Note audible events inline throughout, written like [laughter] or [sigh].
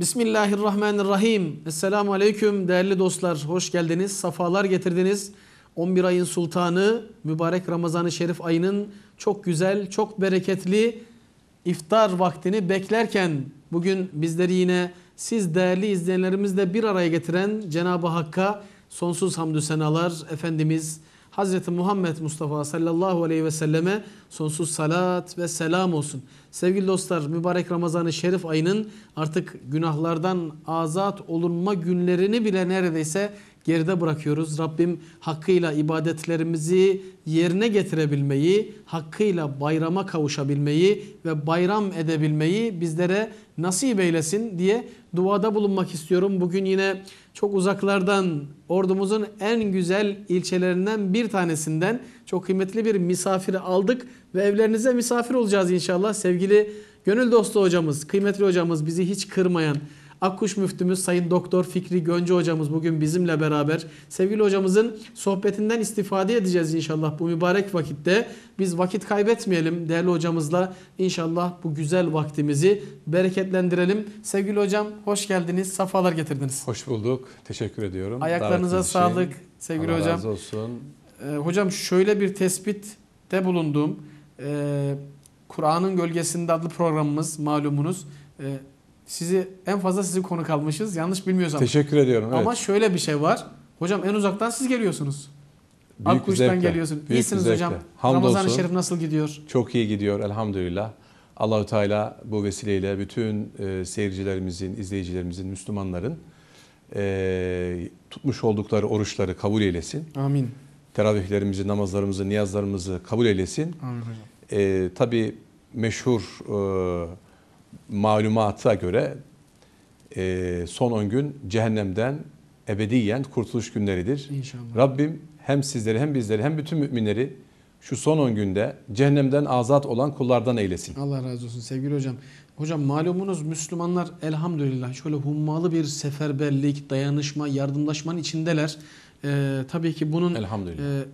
Bismillahirrahmanirrahim. Esselamu Aleyküm değerli dostlar. Hoş geldiniz. Safalar getirdiniz. 11 ayın sultanı, mübarek Ramazan-ı Şerif ayının çok güzel, çok bereketli iftar vaktini beklerken bugün bizleri yine siz değerli izleyenlerimizle bir araya getiren Cenab-ı Hakk'a sonsuz hamdü senalar Efendimiz Hazreti Muhammed Mustafa sallallahu aleyhi ve selleme sonsuz salat ve selam olsun. Sevgili dostlar mübarek Ramazan-ı Şerif ayının artık günahlardan azat olunma günlerini bile neredeyse geride bırakıyoruz. Rabbim hakkıyla ibadetlerimizi yerine getirebilmeyi, hakkıyla bayrama kavuşabilmeyi ve bayram edebilmeyi bizlere nasip eylesin diye duada bulunmak istiyorum. Bugün yine çok uzaklardan ordumuzun en güzel ilçelerinden bir tanesinden çok kıymetli bir misafiri aldık ve evlerinize misafir olacağız inşallah. Sevgili gönül dostu hocamız, kıymetli hocamız bizi hiç kırmayan, Akkuş müftümüz Sayın Doktor Fikri Gönce hocamız bugün bizimle beraber. Sevgili hocamızın sohbetinden istifade edeceğiz inşallah bu mübarek vakitte. Biz vakit kaybetmeyelim değerli hocamızla. İnşallah bu güzel vaktimizi bereketlendirelim. Sevgili hocam hoş geldiniz. Safalar getirdiniz. Hoş bulduk. Teşekkür ediyorum. Ayaklarınıza Davetiniz sağlık için. sevgili Allah hocam. razı olsun. Ee, hocam şöyle bir tespitte bulunduğum e, Kur'an'ın Gölgesinde adlı programımız malumunuz. E, sizi en fazla sizi konuk almışız. Yanlış bilmiyorsam. Teşekkür ediyorum. Evet. Ama şöyle bir şey var. Hocam en uzaktan siz geliyorsunuz. Büyük Akkuş'tan zevkle, geliyorsunuz. büyük İyisiniz zevkle. hocam. Ramazan-ı Şerif nasıl gidiyor? Çok iyi gidiyor elhamdülillah. Allahü Teala bu vesileyle bütün e, seyircilerimizin, izleyicilerimizin, Müslümanların e, tutmuş oldukları oruçları kabul eylesin. Amin. Teravihlerimizi, namazlarımızı, niyazlarımızı kabul eylesin. Amin hocam. E, tabii meşhur e, malumata göre e, son 10 gün cehennemden ebediyen kurtuluş günleridir. İnşallah. Rabbim hem sizleri hem bizleri hem bütün müminleri şu son 10 günde cehennemden azat olan kullardan eylesin. Allah razı olsun sevgili hocam. Hocam malumunuz Müslümanlar elhamdülillah şöyle hummalı bir seferberlik, dayanışma, yardımlaşmanın içindeler. Ee, tabii ki bunun e,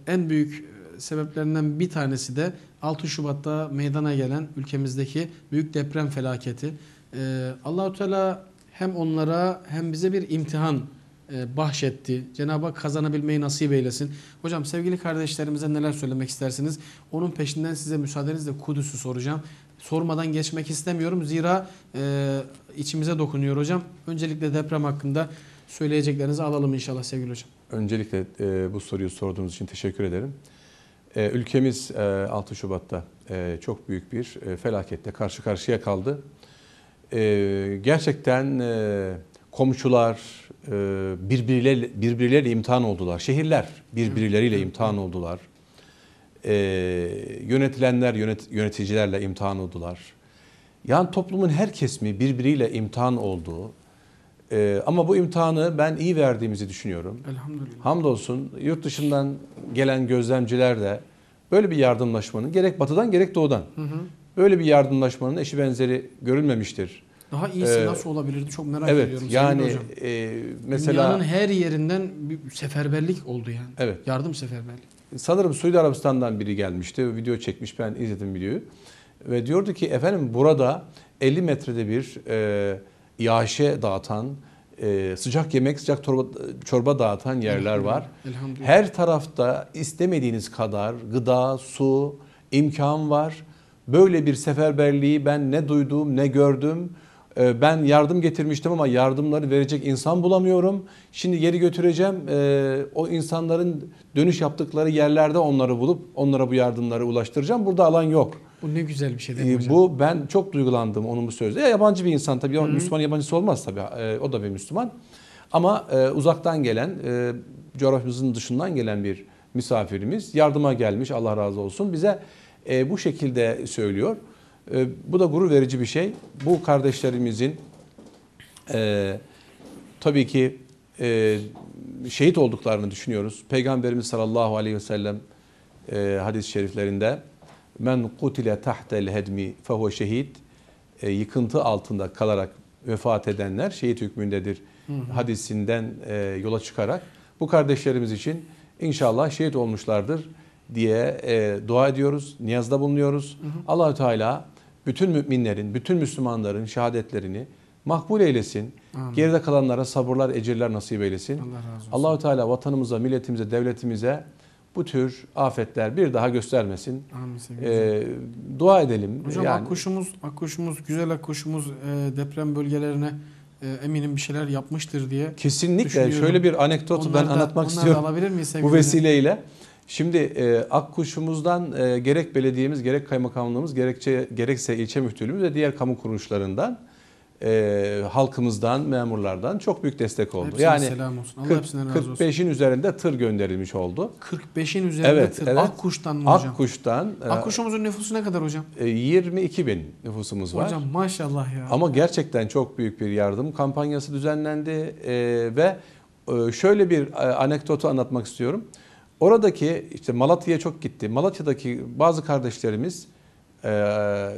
en büyük sebeplerinden bir tanesi de 6 Şubat'ta meydana gelen ülkemizdeki büyük deprem felaketi. Ee, Allahu Teala hem onlara hem bize bir imtihan e, bahşetti. Cenab-ı Hak kazanabilmeyi nasip eylesin. Hocam sevgili kardeşlerimize neler söylemek istersiniz? Onun peşinden size müsaadenizle Kudüs'ü soracağım. Sormadan geçmek istemiyorum. Zira e, içimize dokunuyor hocam. Öncelikle deprem hakkında söyleyeceklerinizi alalım inşallah sevgili hocam. Öncelikle e, bu soruyu sorduğunuz için teşekkür ederim. E, ülkemiz e, 6 Şubat'ta e, çok büyük bir e, felaketle karşı karşıya kaldı. E, gerçekten e, komşular e, birbirleriyle, birbirleriyle imtihan oldular. Şehirler birbirleriyle imtihan oldular. E, yönetilenler yönet, yöneticilerle imtihan oldular. Yani toplumun her kesimi birbiriyle imtihan olduğu. E, ama bu imtihanı ben iyi verdiğimizi düşünüyorum. Elhamdülillah. Hamdolsun yurt dışından gelen gözlemciler de böyle bir yardımlaşmanın gerek batıdan gerek doğudan Hı hı. böyle bir yardımlaşmanın eşi benzeri görülmemiştir. Daha iyisi Ee, nasıl olabilirdi çok merak evet ediyorum yani hocam. e, mesela Dünyanın her yerinden bir seferberlik oldu yani. evet Yardım seferberliği. sanırım Suudi Arabistan'dan biri gelmişti. Video çekmiş ben izledim videoyu. Ve diyordu ki efendim burada 50 metrede bir e, iaşe dağıtan, e, sıcak yemek, sıcak torba, çorba dağıtan yerler var. Elhamdülillah. Her tarafta istemediğiniz kadar gıda, su, imkan var. Böyle bir seferberliği ben ne duydum ne gördüm. Ee, Ben yardım getirmiştim ama yardımları verecek insan bulamıyorum. Şimdi geri götüreceğim. Ee, O insanların dönüş yaptıkları yerlerde onları bulup onlara bu yardımları ulaştıracağım. Burada alan yok. Bu ne güzel bir şey değil mi Ee, hocam? Bu ben çok duygulandım onun bu sözde. Ya, yabancı bir insan tabii. ama Müslüman yabancısı olmaz tabii. Ee, O da bir Müslüman. Ama e, uzaktan gelen, e, coğrafyamızın dışından gelen bir misafirimiz yardıma gelmiş. Allah razı olsun. Bize e, bu şekilde söylüyor. E, bu da gurur verici bir şey. Bu kardeşlerimizin e, tabii ki e, şehit olduklarını düşünüyoruz. Peygamberimiz sallallahu aleyhi ve sellem e, hadis-i şeriflerinde men kutile tahtel hedmi fehuve şehit e, yıkıntı altında kalarak vefat edenler şehit hükmündedir hadisinden e, yola çıkarak bu kardeşlerimiz için inşallah şehit olmuşlardır diye e, dua ediyoruz, niyazda bulunuyoruz. Allahü Teala bütün müminlerin, bütün Müslümanların şehadetlerini makbul eylesin. Amin. Geride kalanlara sabırlar, ecirler nasip eylesin. Allah razı olsun. Allahü Teala vatanımıza, milletimize, devletimize bu tür afetler bir daha göstermesin. Amin. Ee, dua edelim. Hocam yani akkuşumuz, akkuşumuz, güzel akkuşumuz e, deprem bölgelerine e, eminim bir şeyler yapmıştır diye. kesinlikle şöyle bir anekdotu ben Onları da- anlatmak da istiyorum. alabilir miyiz Bu hocam? vesileyle. Şimdi e, Akkuş'umuzdan e, gerek belediyemiz, gerek kaymakamlığımız, gerekçe, gerekse ilçe müftülüğümüz ve diğer kamu kuruluşlarından, e, halkımızdan, memurlardan çok büyük destek oldu. Hepsine yani selam olsun. Allah 40 hepsinden razı olsun. 45'in üzerinde tır gönderilmiş oldu. 45'in üzerinde Evet, tır. evet. Akkuş'tan mı hocam? Akkuş'tan e, Akkuş'umuzun nüfusu ne kadar hocam? e, 22 bin nüfusumuz var. Hocam maşallah ya. Ama gerçekten çok büyük bir yardım kampanyası düzenlendi e, ve e, şöyle bir e, anekdotu anlatmak istiyorum. Oradaki işte Malatya'ya çok gitti. Malatya'daki bazı kardeşlerimiz e,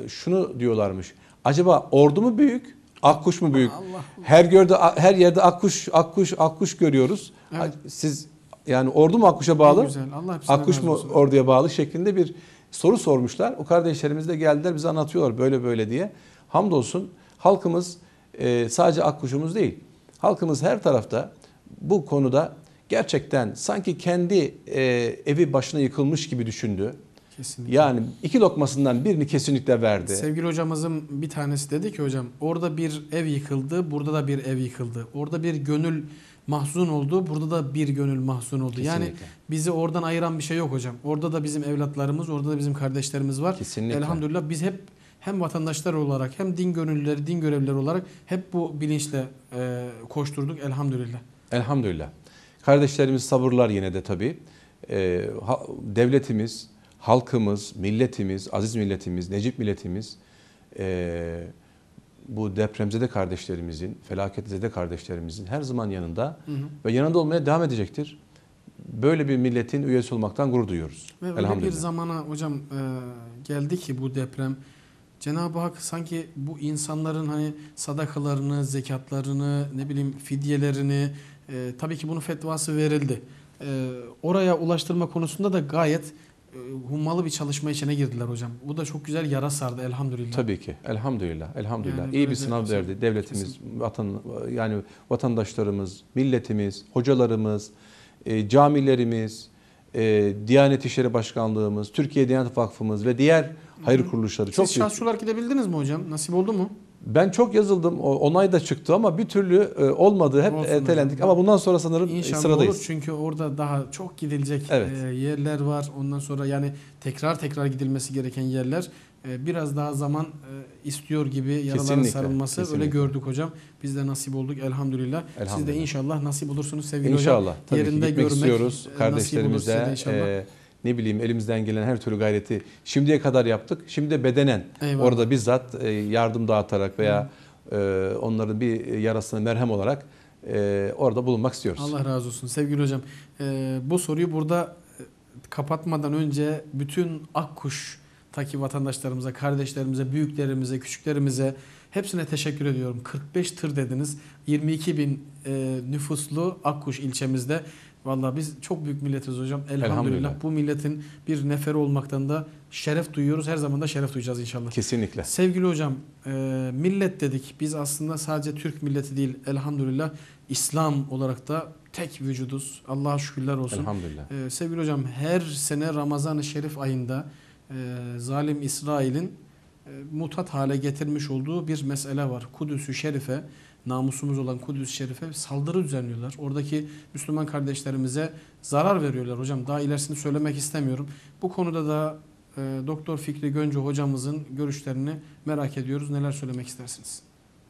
şunu diyorlarmış. Acaba ordu mu büyük, akkuş mu büyük? Allah. Her gördü her yerde akkuş, akkuş, akkuş görüyoruz. Evet. Siz yani ordu mu akkuşa Ne bağlı? güzel. Allah Akkuş mu olsun. orduya bağlı şeklinde bir soru sormuşlar. O kardeşlerimiz de geldiler bize anlatıyorlar böyle böyle diye. Hamdolsun halkımız e, sadece Akkuş'umuz değil. Halkımız her tarafta bu konuda gerçekten sanki kendi e, evi başına yıkılmış gibi düşündü. Kesinlikle. Yani iki lokmasından birini kesinlikle verdi. Sevgili hocamızın bir tanesi dedi ki hocam orada bir ev yıkıldı, burada da bir ev yıkıldı. Orada bir gönül mahzun oldu, burada da bir gönül mahzun oldu. Yani Kesinlikle. bizi oradan ayıran bir şey yok hocam. Orada da bizim evlatlarımız, orada da bizim kardeşlerimiz var. Kesinlikle. Elhamdülillah biz hep hem vatandaşlar olarak hem din gönüllüleri, din görevlileri olarak hep bu bilinçle e, koşturduk elhamdülillah. Elhamdülillah. Kardeşlerimiz sabırlar yine de tabii. Ee, ha- devletimiz, halkımız, milletimiz, aziz milletimiz, necip milletimiz ee, bu depremzede kardeşlerimizin, felaketzede kardeşlerimizin her zaman yanında Hı hı. ve yanında olmaya devam edecektir. Böyle bir milletin üyesi olmaktan gurur duyuyoruz. Ve öyle bir zamana hocam e, geldi ki bu deprem Cenab-ı Hak sanki bu insanların hani sadakalarını, zekatlarını, ne bileyim fidyelerini e, tabii ki bunun fetvası verildi. E, oraya ulaştırma konusunda da gayet e, hummalı bir çalışma içine girdiler hocam. Bu da çok güzel yara sardı elhamdülillah. Tabii ki. Elhamdülillah. Elhamdülillah. Yani İyi bir sınav de- verdi devletimiz, vatan yani vatandaşlarımız, milletimiz, hocalarımız, e, camilerimiz, e, Diyanet İşleri Başkanlığımız, Türkiye Diyanet Vakfımız ve diğer hayır kuruluşları çok Siz büyük. şahsi olarak gidebildiniz mi hocam? Nasip oldu mu? Ben çok yazıldım. Onay da çıktı ama bir türlü e, olmadı. Hep Olsun ertelendik. hocam. Ama bundan sonra sanırım İnşallah sıradayız. olur çünkü orada daha çok gidilecek Evet. e, yerler var. Ondan sonra yani tekrar tekrar gidilmesi gereken yerler e, biraz daha zaman e, istiyor gibi yaraların Kesinlikle, sarılması öyle kesinlikle. gördük hocam. Biz de nasip olduk elhamdülillah. Siz de Elhamdülillah. inşallah nasip olursunuz sevgili hocam. İnşallah. Tabii Yerinde ki gitmek görmek, istiyoruz. e, nasip olursa Kardeşlerimize da inşallah. e, ne bileyim elimizden gelen her türlü gayreti şimdiye kadar yaptık. Şimdi de bedenen Eyvallah. orada bizzat e, yardım dağıtarak veya e, onların bir yarasına merhem olarak e, orada bulunmak istiyoruz. Allah razı olsun sevgili hocam. e, bu soruyu burada kapatmadan önce bütün Akkuş taki vatandaşlarımıza, kardeşlerimize, büyüklerimize, küçüklerimize hepsine teşekkür ediyorum. 45 tır dediniz. 22 bin e, nüfuslu Akkuş ilçemizde. Vallahi biz çok büyük milletiz hocam. Elhamdülillah. Elhamdülillah. Bu milletin bir neferi olmaktan da şeref duyuyoruz. Her zaman da şeref duyacağız inşallah. Kesinlikle. Sevgili hocam, e, millet dedik. Biz aslında sadece Türk milleti değil, elhamdülillah İslam olarak da tek vücuduz. Allah'a şükürler olsun. Elhamdülillah. E, sevgili hocam, her sene Ramazan-ı Şerif ayında e, zalim İsrail'in e, mutat hale getirmiş olduğu bir mesele var. Kudüs-ü Şerife, namusumuz olan Kudüs-ü Şerife saldırı düzenliyorlar. Oradaki Müslüman kardeşlerimize zarar veriyorlar hocam. Daha ilerisini söylemek istemiyorum. Bu konuda da e, Doktor Fikri Gönce hocamızın görüşlerini merak ediyoruz. Neler söylemek istersiniz?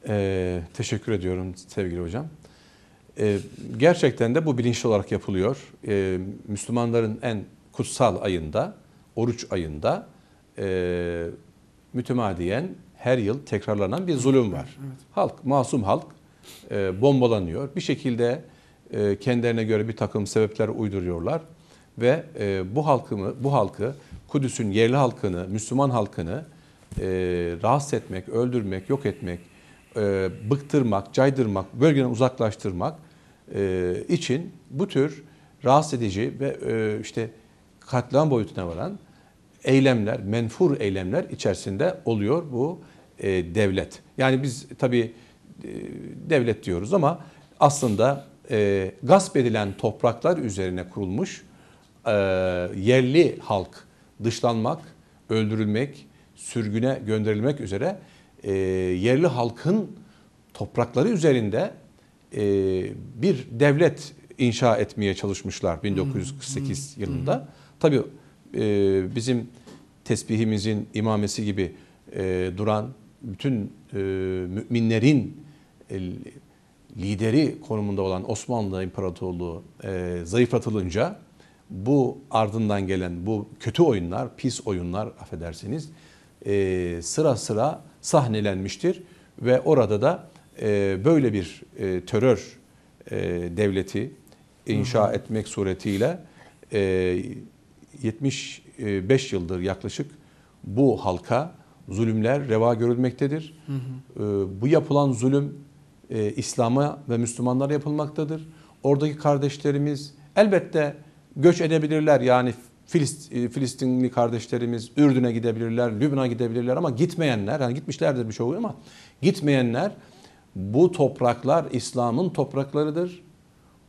Ee, teşekkür ediyorum sevgili hocam. Ee, gerçekten de bu bilinçli olarak yapılıyor. Ee, Müslümanların en kutsal ayında, oruç ayında e, mütemadiyen her yıl tekrarlanan bir zulüm var. Evet. Halk, masum halk e, bombalanıyor. Bir şekilde e, kendilerine göre bir takım sebepler uyduruyorlar ve e, bu halkımı, bu halkı, Kudüs'ün yerli halkını, Müslüman halkını e, rahatsız etmek, öldürmek, yok etmek, e, bıktırmak, caydırmak, bölgeden uzaklaştırmak e, için bu tür rahatsız edici ve e, işte katliam boyutuna varan eylemler, menfur eylemler içerisinde oluyor bu e, devlet. Yani biz tabii devlet diyoruz ama aslında e, gasp edilen topraklar üzerine kurulmuş e, yerli halk dışlanmak, öldürülmek, sürgüne gönderilmek üzere e, yerli halkın toprakları üzerinde e, bir devlet inşa etmeye çalışmışlar 1948 yılında. Tabii e, bizim tesbihimizin imamesi gibi e, duran bütün e, müminlerin e, lideri konumunda olan Osmanlı İmparatorluğu e, zayıflatılınca bu ardından gelen bu kötü oyunlar, pis oyunlar affedersiniz e, sıra sıra sahnelenmiştir ve orada da e, böyle bir e, terör e, devleti inşa etmek suretiyle e, 75 yıldır yaklaşık bu halka zulümler reva görülmektedir. E, bu yapılan zulüm e, İslam'a ve Müslümanlara yapılmaktadır. Oradaki kardeşlerimiz elbette göç edebilirler. Yani Filist, e, Filistinli kardeşlerimiz Ürdün'e gidebilirler, Lübnan'a gidebilirler ama gitmeyenler, yani gitmişlerdir birçoğu ama gitmeyenler bu topraklar İslam'ın topraklarıdır.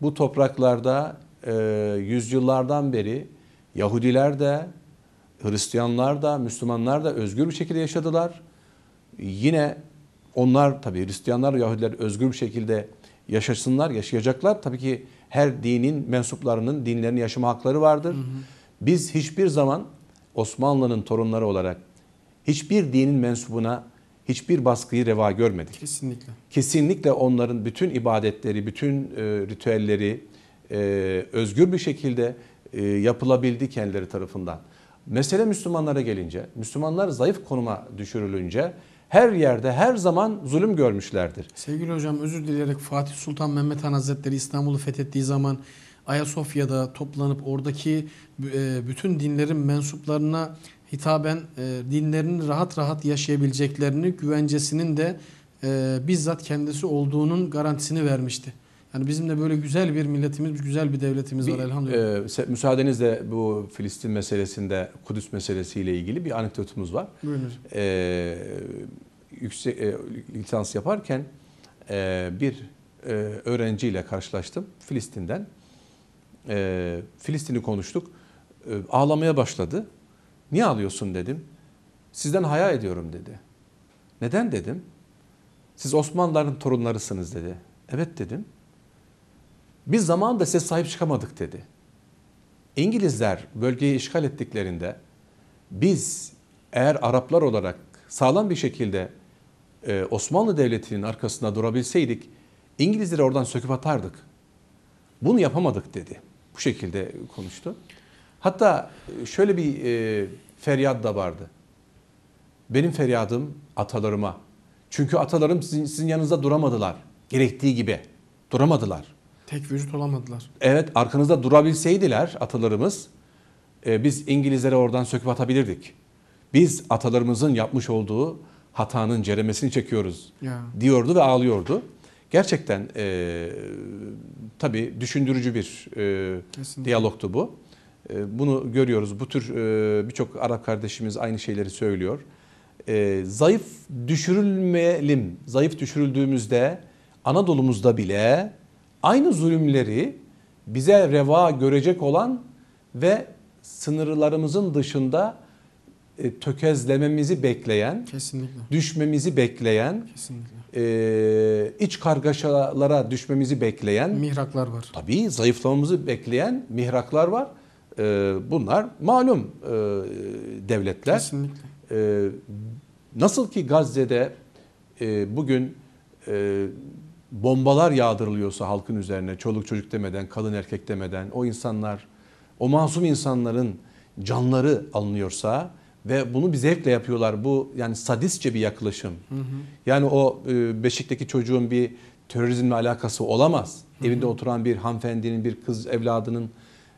Bu topraklarda e, yüzyıllardan beri Yahudiler de, Hristiyanlar da, Müslümanlar da özgür bir şekilde yaşadılar. Yine onlar tabii Hristiyanlar Yahudiler özgür bir şekilde yaşasınlar, yaşayacaklar. Tabii ki her dinin mensuplarının dinlerini yaşama hakları vardır. Hı hı. Biz hiçbir zaman Osmanlı'nın torunları olarak hiçbir dinin mensubuna hiçbir baskıyı reva görmedik. Kesinlikle. Kesinlikle onların bütün ibadetleri, bütün e, ritüelleri e, özgür bir şekilde e, yapılabildi kendileri tarafından. Mesele Müslümanlara gelince, Müslümanlar zayıf konuma düşürülünce her yerde her zaman zulüm görmüşlerdir. Sevgili hocam özür dileyerek Fatih Sultan Mehmet Han Hazretleri İstanbul'u fethettiği zaman Ayasofya'da toplanıp oradaki e, bütün dinlerin mensuplarına hitaben e, dinlerini rahat rahat yaşayabileceklerini güvencesinin de e, bizzat kendisi olduğunun garantisini vermişti. Yani bizim de böyle güzel bir milletimiz, güzel bir devletimiz bir, var elhamdülillah. E, müsaadenizle bu Filistin meselesinde, Kudüs meselesiyle ilgili bir anekdotumuz var. Buyurun. E, yüksek e, lisans yaparken e, bir e, öğrenciyle karşılaştım Filistin'den. E, Filistin'i konuştuk. E, ağlamaya başladı. Niye ağlıyorsun dedim. Sizden haya ediyorum dedi. Neden dedim. Siz Osmanlıların torunlarısınız dedi. Evet dedim. Biz zamanında size sahip çıkamadık dedi. İngilizler bölgeyi işgal ettiklerinde biz eğer Araplar olarak sağlam bir şekilde e, Osmanlı Devleti'nin arkasında durabilseydik İngilizleri oradan söküp atardık. Bunu yapamadık dedi. Bu şekilde konuştu. Hatta şöyle bir e, feryat da vardı. Benim feryadım atalarıma. Çünkü atalarım sizin yanınızda duramadılar. Gerektiği gibi. Duramadılar. Tek vücut olamadılar. Evet arkanızda durabilseydiler atalarımız e, biz İngilizlere oradan söküp atabilirdik. Biz atalarımızın yapmış olduğu hatanın ceremesini çekiyoruz Ya. diyordu ve ağlıyordu. Gerçekten e, tabii düşündürücü bir e, Kesinlikle. diyalogtu bu. E, bunu görüyoruz. Bu tür e, birçok Arap kardeşimiz aynı şeyleri söylüyor. E, zayıf düşürülmeyelim. Zayıf düşürüldüğümüzde Anadolu'muzda bile aynı zulümleri bize reva görecek olan ve sınırlarımızın dışında e, tökezlememizi bekleyen, Kesinlikle. düşmemizi bekleyen, Kesinlikle. e, iç kargaşalara düşmemizi bekleyen, Mihraklar var. tabii zayıflamamızı bekleyen mihraklar var. E, bunlar malum e, devletler. Kesinlikle. E, nasıl ki Gazze'de e, bugün e, bombalar yağdırılıyorsa halkın üzerine, çoluk çocuk demeden, kadın erkek demeden, o insanlar, o masum insanların canları alınıyorsa ve bunu bir zevkle yapıyorlar. Bu yani sadistçe bir yaklaşım. Hı hı. Yani o e, Beşik'teki çocuğun bir terörizmle alakası olamaz. Hı hı. Evinde oturan bir hanımefendinin, bir kız evladının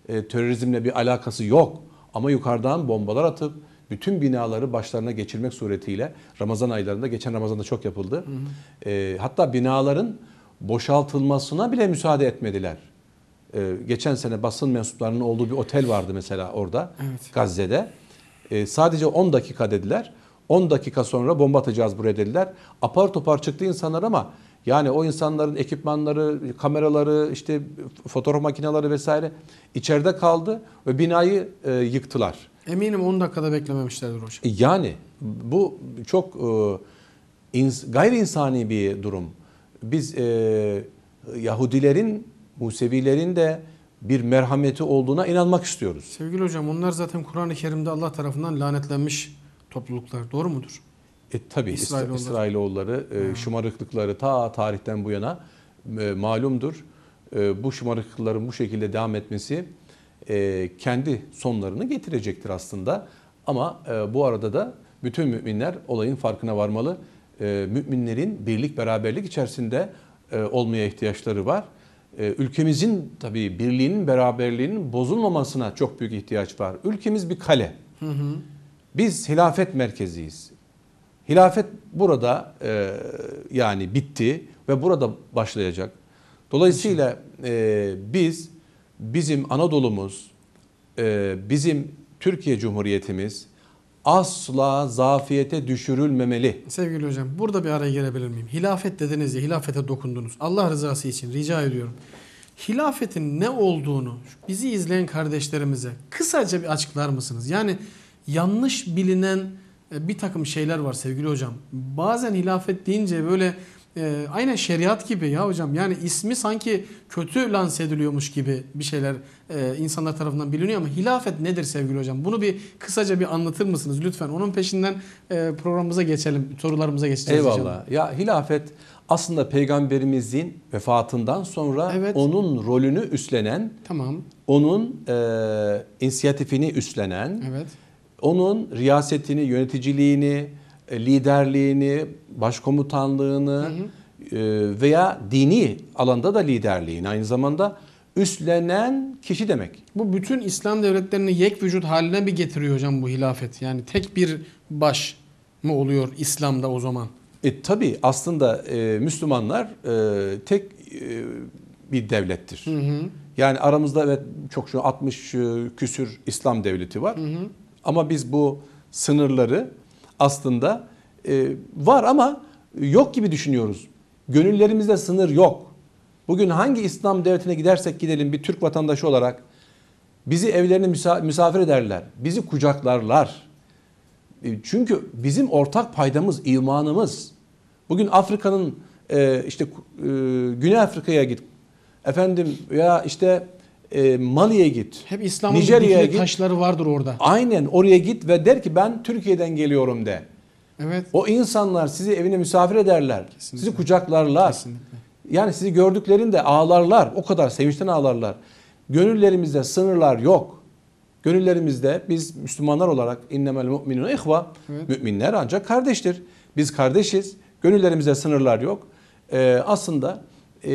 e, terörizmle bir alakası yok. Ama yukarıdan bombalar atıp bütün binaları başlarına geçirmek suretiyle Ramazan aylarında, geçen Ramazan'da çok yapıldı. Hı hı. E, hatta binaların boşaltılmasına bile müsaade etmediler. E, geçen sene basın mensuplarının olduğu bir otel vardı mesela orada Evet. Gazze'de. E, sadece 10 dakika dediler. 10 dakika sonra bomba atacağız buraya dediler. Apar topar çıktı insanlar ama Yani o insanların ekipmanları, kameraları, işte fotoğraf makineleri vesaire içeride kaldı ve binayı e, yıktılar. Eminim 10 dakikada beklememişlerdir hocam. Yani bu çok e, ins- gayri insani bir durum. Biz e, Yahudilerin, Musevilerin de bir merhameti olduğuna inanmak istiyoruz. Sevgili hocam onlar zaten Kur'an-ı Kerim'de Allah tarafından lanetlenmiş topluluklar. Doğru mudur? E tabi İsrailoğulları. İsrailoğulları e, şımarıklıkları ta tarihten bu yana e, malumdur. E, bu şımarıklıkların bu şekilde devam etmesi e, kendi sonlarını getirecektir aslında. Ama e, bu arada da bütün müminler olayın farkına varmalı. E, müminlerin birlik beraberlik içerisinde e, olmaya ihtiyaçları var. E, ülkemizin tabii birliğinin beraberliğinin bozulmamasına çok büyük ihtiyaç var. Ülkemiz bir kale. Biz hilafet merkeziyiz. Hilafet burada e, yani bitti ve burada başlayacak. Dolayısıyla e, biz bizim Anadolu'muz, e, bizim Türkiye Cumhuriyetimiz asla zafiyete düşürülmemeli. Sevgili hocam burada bir araya gelebilir miyim? Hilafet dediniz ya hilafete dokundunuz. Allah rızası için rica ediyorum. Hilafetin ne olduğunu bizi izleyen kardeşlerimize kısaca bir açıklar mısınız? Yani yanlış bilinen e, bir takım şeyler var sevgili hocam. Bazen hilafet deyince böyle e, aynen şeriat gibi ya hocam. Yani ismi sanki kötü lanse ediliyormuş gibi bir şeyler e, insanlar tarafından biliniyor ama hilafet nedir sevgili hocam? Bunu bir kısaca bir anlatır mısınız lütfen? Onun peşinden e, programımıza geçelim, sorularımıza geçeceğiz hocam. Eyvallah. Ya hilafet aslında peygamberimizin vefatından sonra Evet. onun rolünü üstlenen, Tamam. onun e, inisiyatifini üstlenen, Evet. onun riyasetini, yöneticiliğini, liderliğini, başkomutanlığını e, veya dini alanda da liderliğini aynı zamanda üstlenen kişi demek. Bu bütün İslam devletlerini yek vücut haline bir getiriyor hocam bu hilafet. Yani tek bir baş mı oluyor İslam'da o zaman? E tabi aslında e, Müslümanlar e, tek e, bir devlettir. Hı hı. Yani aramızda evet çok şu 60 e, küsür İslam devleti var. Ama biz bu sınırları aslında e, var ama yok gibi düşünüyoruz. Gönüllerimizde sınır yok. Bugün hangi İslam devletine gidersek gidelim bir Türk vatandaşı olarak bizi evlerine misa- misafir ederler. Bizi kucaklarlar. E, Çünkü bizim ortak paydamız imanımız. Bugün Afrika'nın e, işte e, Güney Afrika'ya git. Efendim ya işte e, Mali'ye git. Hep İslam'ın Nijerya'ya git. taşları vardır orada. Aynen oraya git ve der ki ben Türkiye'den geliyorum de. Evet. O insanlar sizi evine misafir ederler. Kesinlikle. Sizi kucaklarlar. Kesinlikle. Yani sizi gördüklerinde ağlarlar. O kadar sevinçten ağlarlar. Gönüllerimizde sınırlar yok. Gönüllerimizde biz Müslümanlar olarak innemel mu'minun ihva. Evet. Müminler ancak kardeştir. Biz kardeşiz. Gönüllerimizde sınırlar yok. Ee, aslında e,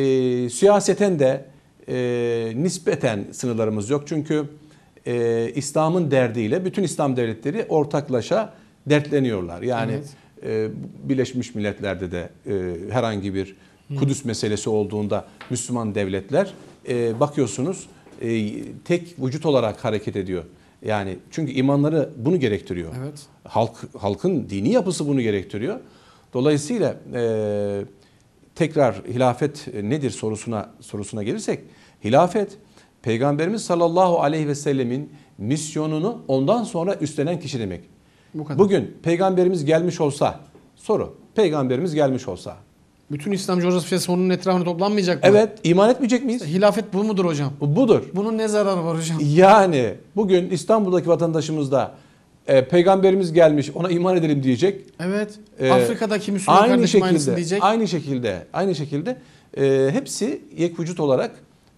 siyaseten de e, nispeten sınırlarımız yok. Çünkü e, İslam'ın derdiyle bütün İslam devletleri ortaklaşa dertleniyorlar. Yani Evet. e, Birleşmiş Milletler'de de e, herhangi bir Kudüs meselesi olduğunda Müslüman devletler e, bakıyorsunuz e, tek vücut olarak hareket ediyor. Yani çünkü imanları bunu gerektiriyor. Evet. Halk halkın dini yapısı bunu gerektiriyor. Dolayısıyla e, tekrar hilafet nedir sorusuna sorusuna gelirsek hilafet Peygamberimiz sallallahu aleyhi ve sellemin misyonunu ondan sonra üstlenen kişi demek. Bu kadar. Bugün peygamberimiz gelmiş olsa soru peygamberimiz gelmiş olsa Bütün İslam coğrafyası onun etrafına toplanmayacak mı? evet iman etmeyecek miyiz? Hilafet bu mudur hocam? Bu budur. Bunun ne zararı var hocam? Yani bugün İstanbul'daki vatandaşımız da e, peygamberimiz gelmiş ona iman edelim diyecek. Evet. Ee, Afrika'daki Müslüman kardeşim aynısını diyecek. Aynı şekilde, aynı şekilde e, hepsi yek vücut olarak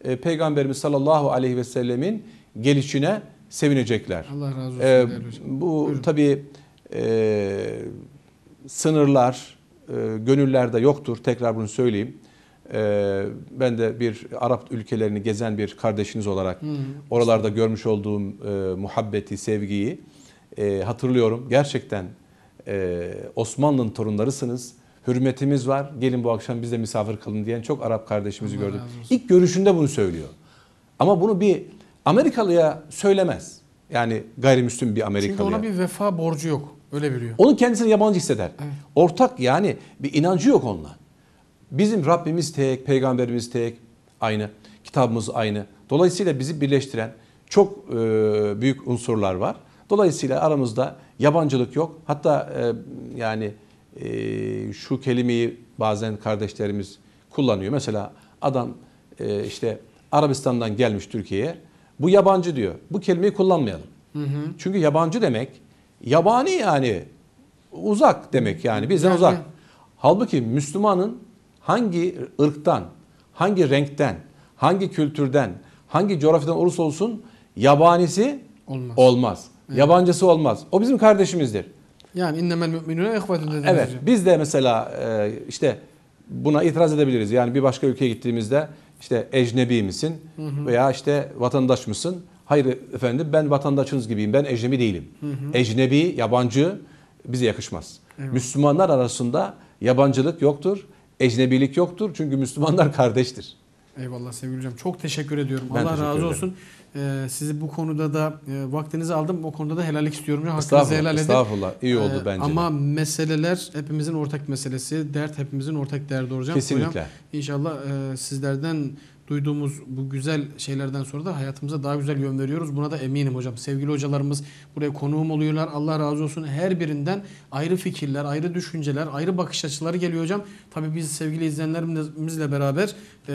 e, Peygamberimiz sallallahu aleyhi ve sellemin gelişine sevinecekler. Allah razı olsun E, bu Buyurun. tabii e, sınırlar e, gönüllerde yoktur. Tekrar bunu söyleyeyim. E, ben de bir Arap ülkelerini gezen bir kardeşiniz olarak Hı hı. oralarda görmüş olduğum e, muhabbeti, sevgiyi e, hatırlıyorum. Gerçekten e, Osmanlı'nın torunlarısınız. Hürmetimiz var. Gelin bu akşam bizde misafir kalın diyen çok Arap kardeşimizi Allah olsun. İlk görüşünde bunu söylüyor. Ama bunu bir Amerikalıya söylemez. Yani gayrimüslim bir Çünkü Amerikalıya. ona bir vefa borcu yok. Öyle biliyor. Onun kendisini yabancı hisseder. Evet. Ortak yani bir inancı yok onunla. Bizim Rabbimiz tek, peygamberimiz tek, aynı, kitabımız aynı. Dolayısıyla bizi birleştiren çok e, büyük unsurlar var. Dolayısıyla aramızda yabancılık yok. Hatta e, yani e, şu kelimeyi bazen kardeşlerimiz kullanıyor. Mesela adam e, işte Arabistan'dan gelmiş Türkiye'ye. Bu yabancı diyor. Bu kelimeyi kullanmayalım. Çünkü yabancı demek yabani yani uzak demek yani bizden Yani- uzak. Halbuki Müslümanın hangi ırktan, hangi renkten, hangi kültürden, hangi coğrafyadan olursa olsun yabanisi Olmaz. olmaz. Yabancısı olmaz. O bizim kardeşimizdir. Yani innemel müminune ihvetun dediniz Evet. hocam. Biz de mesela e, işte buna itiraz edebiliriz. Yani bir başka ülkeye gittiğimizde işte ecnebi misin veya işte vatandaş mısın? Hayır efendim ben vatandaşınız gibiyim. Ben ecnebi değilim. Ecnebi, yabancı bize yakışmaz. Eyvallah. Müslümanlar arasında yabancılık yoktur. Ecnebilik yoktur. Çünkü Müslümanlar [laughs] kardeştir. Eyvallah sevgili hocam. Çok teşekkür ediyorum. Ben Allah teşekkür razı ederim. olsun. Ee, sizi bu konuda da e, vaktinizi aldım. O konuda da helallik istiyorum. Hakkınızı helal edin. Estağfurullah. İyi oldu Ee, bence. Ama de. meseleler hepimizin ortak meselesi. Dert hepimizin ortak derdi hocam. Kesinlikle. Hocam, İnşallah e, sizlerden duyduğumuz bu güzel şeylerden sonra da hayatımıza daha güzel yön veriyoruz. Buna da eminim hocam. Sevgili hocalarımız buraya konuğum oluyorlar. Allah razı olsun. Her birinden ayrı fikirler, ayrı düşünceler, ayrı bakış açıları geliyor hocam. Tabii biz sevgili izleyenlerimizle beraber e,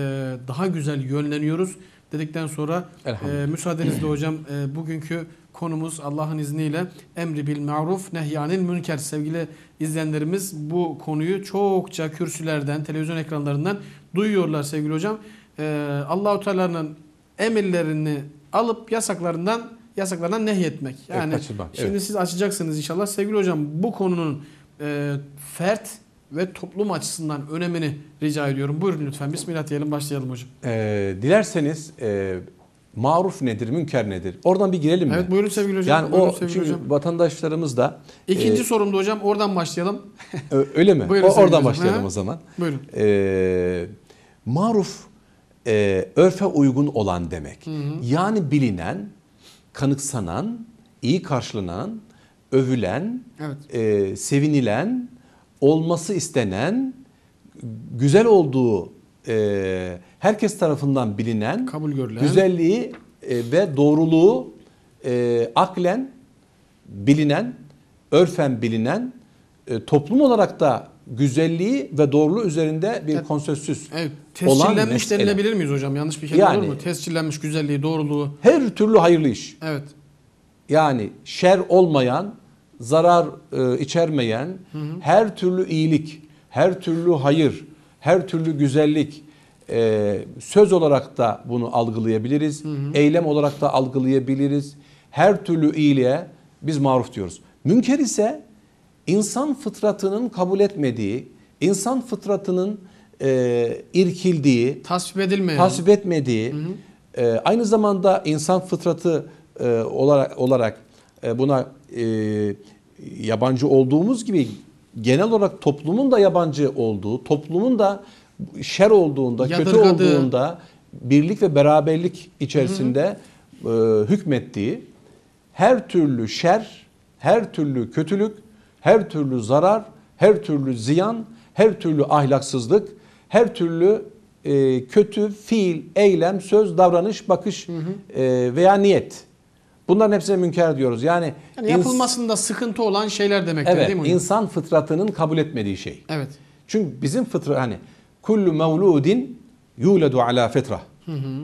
daha güzel yönleniyoruz. Dedikten sonra e, müsaadenizle hocam e, bugünkü konumuz Allah'ın izniyle emri bil maruf nehyanil münker sevgili izleyenlerimiz bu konuyu çokça kürsülerden televizyon ekranlarından duyuyorlar sevgili hocam. E, Allahu Teala'nın emirlerini alıp yasaklarından yasaklardan nehyetmek. Evet, Yani kaçırmak, şimdi evet. siz açacaksınız inşallah sevgili hocam bu konunun e, fert ve toplum açısından önemini rica ediyorum. Buyurun lütfen. Bismillah diyelim başlayalım hocam. Ee, dilerseniz e, maruf nedir, münker nedir? Oradan bir girelim mi? Evet buyurun sevgili hocam. Yani Buyurun o çünkü hocam. vatandaşlarımız da İkinci e, sorumda hocam oradan başlayalım. öyle mi? [laughs] Buyurun O- oradan hocam. başlayalım Ha? o zaman. Buyurun. E, maruf e, örfe uygun olan demek. Yani bilinen, kanıksanan, iyi karşılanan, övülen, Evet. e, sevinilen, olması istenen, güzel olduğu e, herkes tarafından bilinen, Kabul görülen. güzelliği e, ve doğruluğu e, aklen bilinen, örfen bilinen, e, toplum olarak da güzelliği ve doğruluğu üzerinde bir Evet. konsensüs Evet. Tescillenmiş denilebilir miyiz hocam? Yanlış bir kelime Yani- olur mu? Tescillenmiş güzelliği, doğruluğu. Her türlü hayırlı iş. Evet. Yani şer olmayan, zarar e, içermeyen, her türlü iyilik, her türlü hayır, her türlü güzellik e, söz olarak da bunu algılayabiliriz. Eylem olarak da algılayabiliriz. Her türlü iyiliğe biz maruf diyoruz. Münker ise insan fıtratının kabul etmediği, insan fıtratının e, irkildiği, Tasvip edilmeyen. tasvip etmediği, e, aynı zamanda insan fıtratı e, olarak olarak e, buna e, yabancı olduğumuz gibi genel olarak toplumun da yabancı olduğu, toplumun da şer olduğunda, kötü Yadırgadığı. olduğunda birlik ve beraberlik içerisinde e, hükmettiği her türlü şer, her türlü kötülük, her türlü zarar, her türlü ziyan, her türlü ahlaksızlık, her türlü e, kötü fiil, eylem, söz, davranış, bakış e, veya niyet. Bunların hepsine münker diyoruz. Yani, Yani yapılmasında sıkıntı olan şeyler demektir evet, değil mi hocam? insan fıtratının kabul etmediği şey. Evet. Çünkü bizim fıtra hani kullu mevludin yuledu ala fıtra.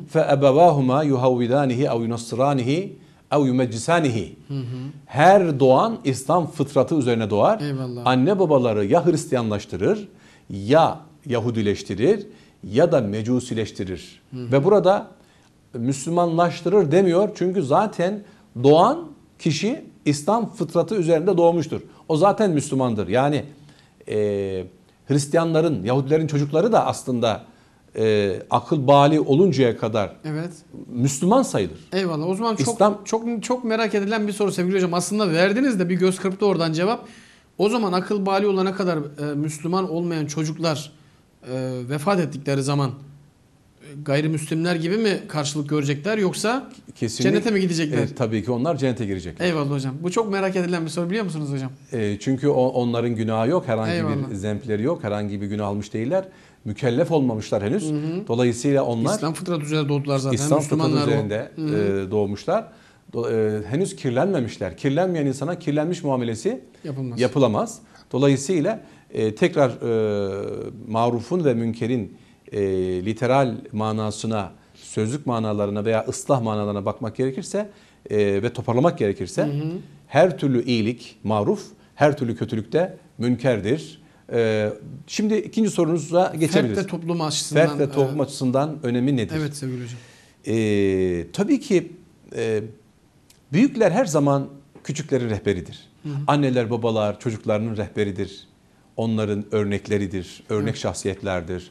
Fe ebevahuma yuhavvidanihi ev yunassiranihi ev yumeccisanihi. Her doğan İslam fıtratı üzerine doğar. Eyvallah. Anne babaları ya Hristiyanlaştırır ya Yahudileştirir ya da Mecusileştirir. Ve burada Müslümanlaştırır demiyor. Çünkü zaten doğan kişi İslam fıtratı üzerinde doğmuştur. O zaten Müslümandır. Yani e, Hristiyanların, Yahudilerin çocukları da aslında e, akıl bali oluncaya kadar Evet. Müslüman sayılır. Eyvallah. O zaman çok İslam- çok çok merak edilen bir soru sevgili hocam. Aslında verdiniz de bir göz kırptı oradan cevap. O zaman akıl bali olana kadar e, Müslüman olmayan çocuklar e, vefat ettikleri zaman gayrimüslimler gibi mi karşılık görecekler yoksa Kesinlikle. cennete mi gidecekler? Evet, tabii ki onlar cennete girecekler. Eyvallah hocam. Bu çok merak edilen bir soru biliyor musunuz hocam? E, çünkü o, onların günahı yok, herhangi Eyvallah. bir zempleri yok, herhangi bir günah almış değiller. Mükellef olmamışlar henüz. Dolayısıyla onlar İslam fıtratı üzere doğdular zaten. İslam fıtratı Müslümanlar o. üzerinde e, doğmuşlar. Do- e, henüz kirlenmemişler. Kirlenmeyen insana kirlenmiş muamelesi Yapılmaz. yapılamaz. Dolayısıyla e, tekrar e, marufun ve münkerin e, literal manasına, sözlük manalarına veya ıslah manalarına bakmak gerekirse e, ve toparlamak gerekirse her türlü iyilik maruf, her türlü kötülük de münkerdir. E, şimdi ikinci sorunuza Fert geçebiliriz. ve toplum açısından. Fert ve e, toplum açısından önemi nedir? Evet sevgili hocam. Ee, tabii ki e, büyükler her zaman küçüklerin rehberidir. Anneler, babalar çocuklarının rehberidir. Onların örnekleridir, örnek şahsiyetlerdir.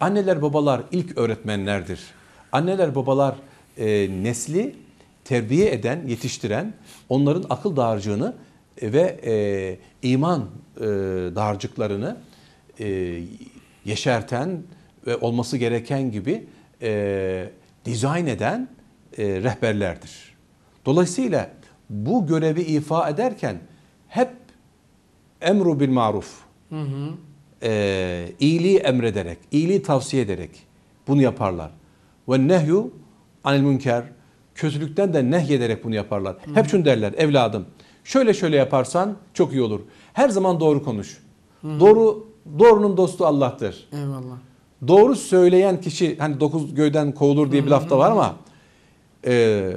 Anneler, babalar ilk öğretmenlerdir. Anneler, babalar e, nesli terbiye eden, yetiştiren, onların akıl dağarcığını ve e, iman e, dağarcıklarını e, yeşerten ve olması gereken gibi e, dizayn eden e, rehberlerdir. Dolayısıyla bu görevi ifa ederken hep emru bil maruf, e, iyiliği emrederek, iyiliği tavsiye ederek bunu yaparlar. Ve nehyu anil münker, kötülükten de nehyederek bunu yaparlar. Hep şunu derler, evladım şöyle şöyle yaparsan çok iyi olur. Her zaman doğru konuş. Doğru Doğrunun dostu Allah'tır. Eyvallah. Doğru söyleyen kişi hani dokuz göğden kovulur diye bir lafta var ama e,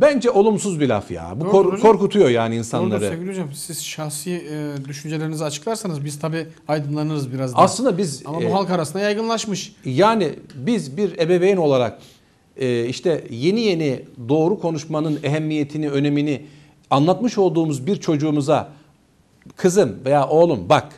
bence olumsuz bir laf ya. Bu Doğrudur kor- hocam. korkutuyor yani Doğrudur insanları. sevgili hocam. Siz şahsi e, düşüncelerinizi açıklarsanız biz tabi aydınlanırız biraz da. Aslında biz Ama e, bu halk arasında yaygınlaşmış. yani biz bir ebeveyn olarak e, işte yeni yeni doğru konuşmanın ehemmiyetini, önemini anlatmış olduğumuz bir çocuğumuza kızım veya oğlum bak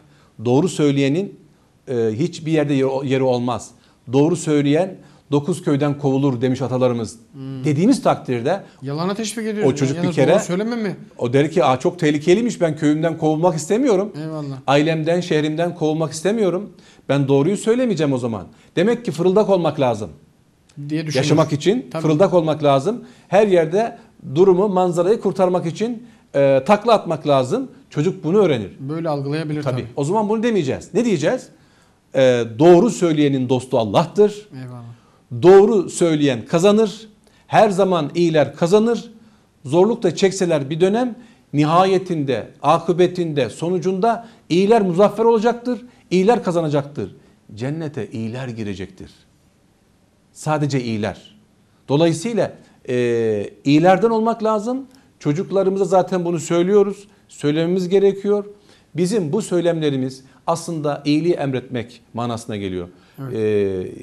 doğru söyleyenin e, hiçbir yerde yeri- yeri olmaz. Doğru söyleyen dokuz köyden kovulur demiş atalarımız. Dediğimiz takdirde Yalana teşvik ediyoruz. O çocuk Yani bir kere- söyleme mi? o der ki Aa, çok tehlikeliymiş ben köyümden kovulmak istemiyorum. Eyvallah. Ailemden, şehrimden kovulmak istemiyorum. Ben doğruyu söylemeyeceğim o zaman. Demek ki fırıldak olmak lazım. Diye düşünür. Yaşamak için Tabii. fırıldak olmak lazım. Her yerde durumu, manzarayı kurtarmak için e, takla atmak lazım. Çocuk bunu öğrenir. Böyle algılayabilir tabii. Tabii. O zaman bunu demeyeceğiz. Ne diyeceğiz? E, doğru söyleyenin dostu Allah'tır. Eyvallah. Doğru söyleyen kazanır. Her zaman iyiler kazanır. Zorluk da çekseler bir dönem nihayetinde, akıbetinde, sonucunda iyiler muzaffer olacaktır. İyiler kazanacaktır. Cennete iyiler girecektir. Sadece iyiler. Dolayısıyla e, iyilerden olmak lazım. Çocuklarımıza zaten bunu söylüyoruz. Söylememiz gerekiyor. Bizim bu söylemlerimiz aslında iyiliği emretmek manasına geliyor. E,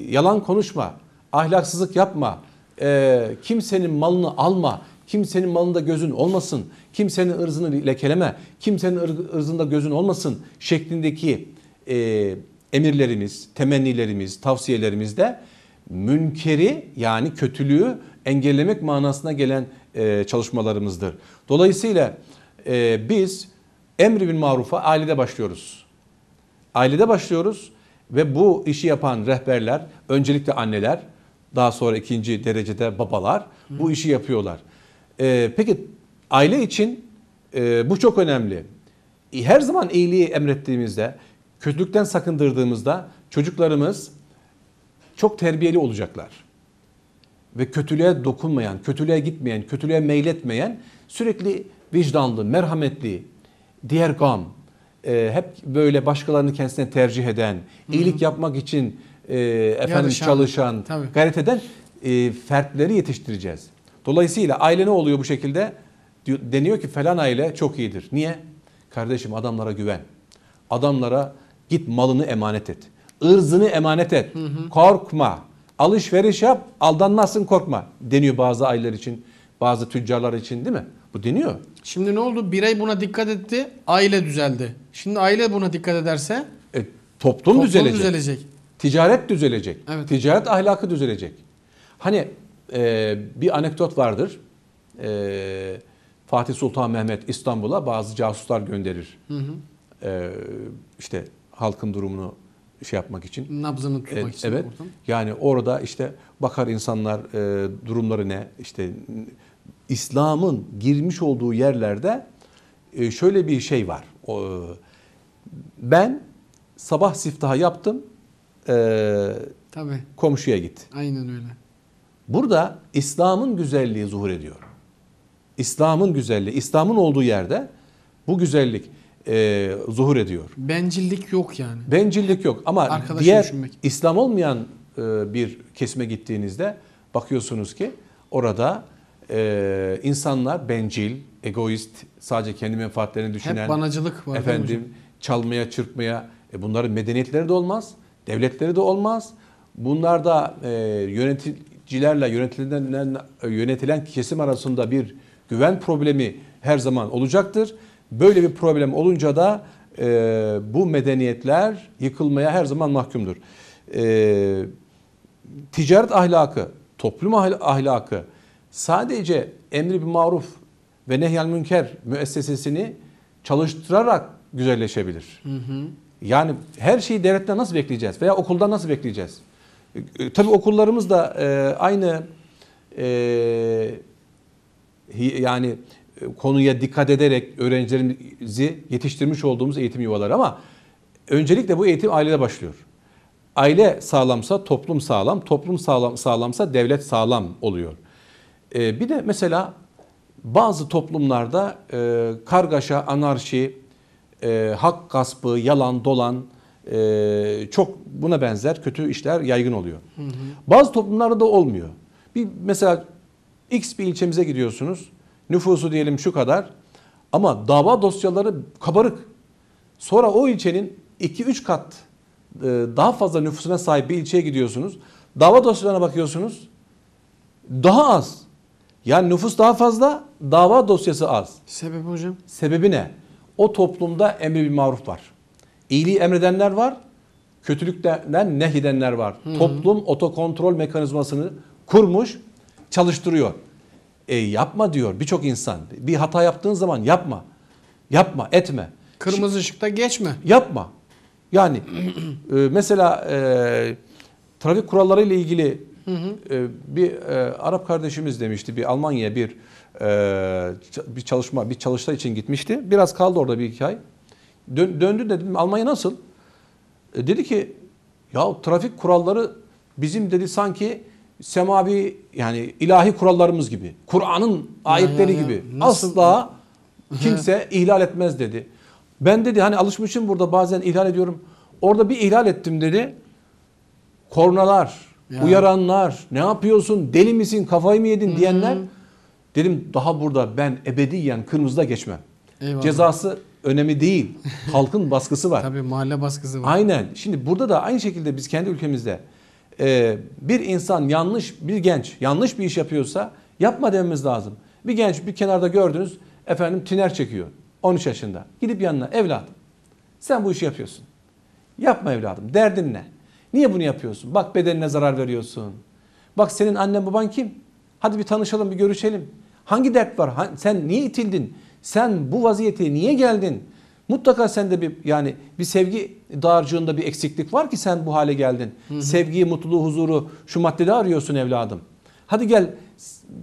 yalan konuşma, ahlaksızlık yapma, e, kimsenin malını alma, kimsenin malında gözün olmasın, kimsenin ırzını lekeleme, kimsenin ır- ırzında gözün olmasın şeklindeki e, emirlerimiz, temennilerimiz, tavsiyelerimiz de münkeri yani kötülüğü engellemek manasına gelen e, çalışmalarımızdır. Dolayısıyla e, biz emri bil marufa ailede başlıyoruz. Ailede başlıyoruz ve bu işi yapan rehberler, öncelikle anneler, daha sonra ikinci derecede babalar bu işi yapıyorlar. E, peki aile için e, bu çok önemli. Her zaman iyiliği emrettiğimizde, kötülükten sakındırdığımızda çocuklarımız çok terbiyeli olacaklar. Ve kötülüğe dokunmayan, kötülüğe gitmeyen, kötülüğe meyletmeyen, sürekli vicdanlı, merhametli, diğer gam, e, hep böyle başkalarını kendisine tercih eden, iyilik yapmak için e, efendim Yarışan, çalışan, tabii. gayret eden e, fertleri yetiştireceğiz. Dolayısıyla aile ne oluyor bu şekilde? Deniyor ki falan aile çok iyidir. Niye? Kardeşim adamlara güven. Adamlara git malını emanet et. Irzını emanet et. Korkma. Alışveriş yap, aldanmazsın korkma. Deniyor bazı aileler için, bazı tüccarlar için değil mi? Bu deniyor. Şimdi ne oldu? Birey buna dikkat etti, aile düzeldi. Şimdi aile buna dikkat ederse E, toplum, toplum düzelecek. düzelecek. Ticaret düzelecek. Evet. Ticaret ahlakı düzelecek. Hani e, bir anekdot vardır. E, Fatih Sultan Mehmet İstanbul'a bazı casuslar gönderir. E, işte halkın durumunu şey yapmak için. Nabzını tutmak Evet, için. evet. oradan. Yani orada işte bakar insanlar e, durumları ne? İşte İslam'ın girmiş olduğu yerlerde e, şöyle bir şey var. O, e, ben sabah siftahı yaptım. E, Tabii. komşuya git. Aynen öyle. Burada İslam'ın güzelliği zuhur ediyor. İslam'ın güzelliği, İslam'ın olduğu yerde bu güzellik e, zuhur ediyor. Bencillik yok yani. Bencillik yok ama Arkadaşı diğer düşünmek. İslam olmayan e, bir kesime gittiğinizde bakıyorsunuz ki orada e, insanlar bencil, egoist, sadece kendi menfaatlerini düşünen, Hep banacılık var. efendim çalmaya, çırpmaya, e, bunların medeniyetleri de olmaz, devletleri de olmaz. Bunlarda e, yöneticilerle yönetilen yönetilen kesim arasında bir güven problemi her zaman olacaktır. Böyle bir problem olunca da e, bu medeniyetler yıkılmaya her zaman mahkumdur. E, ticaret ahlakı, toplum ahl- ahlakı sadece emri bir maruf ve nehyal münker müessesesini çalıştırarak güzelleşebilir. Yani her şeyi devletten nasıl bekleyeceğiz veya okuldan nasıl bekleyeceğiz? E, e, tabii okullarımız da e, aynı e, yani e, konuya dikkat ederek öğrencilerimizi yetiştirmiş olduğumuz eğitim yuvaları ama öncelikle bu eğitim ailede başlıyor. Aile sağlamsa toplum sağlam, toplum sağlam sağlamsa devlet sağlam oluyor. E, bir de mesela bazı toplumlarda e, kargaşa, anarşi, e, hak gaspı, yalan, dolan e, çok buna benzer kötü işler yaygın oluyor. Bazı toplumlarda da olmuyor. Bir mesela X bir ilçemize gidiyorsunuz. Nüfusu diyelim şu kadar. Ama dava dosyaları kabarık. Sonra o ilçenin 2-3 kat e, daha fazla nüfusuna sahip bir ilçeye gidiyorsunuz. Dava dosyalarına bakıyorsunuz. Daha az. Yani nüfus daha fazla, dava dosyası az. Sebebi hocam? Sebebi ne? O toplumda emri bir maruf var. İyiliği emredenler var, kötülükten nehyedenler var. Toplum otokontrol mekanizmasını kurmuş, çalıştırıyor. E yapma diyor birçok insan. Bir hata yaptığın zaman yapma. Yapma, etme. Kırmızı ışıkta geçme. Yapma. Yani e, mesela e, trafik kuralları ile ilgili e, bir e, Arap kardeşimiz demişti bir Almanya'ya bir bir çalışma bir çalıştay için gitmişti. Biraz kaldı orada bir iki ay. Dön- döndü dedim Almanya nasıl? E, dedi ki ya trafik kuralları bizim dedi sanki semavi yani ilahi kurallarımız gibi. Kur'an'ın ayetleri ya, gibi. nasıl- Asla kimse ihlal etmez dedi. Ben dedi hani alışmışım burada bazen ihlal ediyorum. Orada bir ihlal ettim dedi. Kornalar, Ya. uyaranlar, ne yapıyorsun, deli misin, kafayı mı yedin diyenler. Dedim daha burada ben ebediyen kırmızıda geçmem. Eyvallah. Cezası önemi değil. Halkın [laughs] baskısı var. Tabii mahalle baskısı var. Aynen. Şimdi burada da aynı şekilde biz kendi ülkemizde e, bir insan yanlış, bir genç yanlış bir iş yapıyorsa yapma dememiz lazım. Bir genç bir kenarda gördünüz efendim tiner çekiyor 13 yaşında. Gidip yanına evladım sen bu işi yapıyorsun. Yapma evladım derdin ne? Niye bunu yapıyorsun? Bak bedenine zarar veriyorsun. Bak senin annen baban kim? Hadi bir tanışalım bir görüşelim. Hangi dert var? Sen niye itildin? Sen bu vaziyete niye geldin? Mutlaka sende bir yani bir sevgi dağarcığında bir eksiklik var ki sen bu hale geldin. Sevgiyi, mutluluğu, huzuru şu maddede arıyorsun evladım. Hadi gel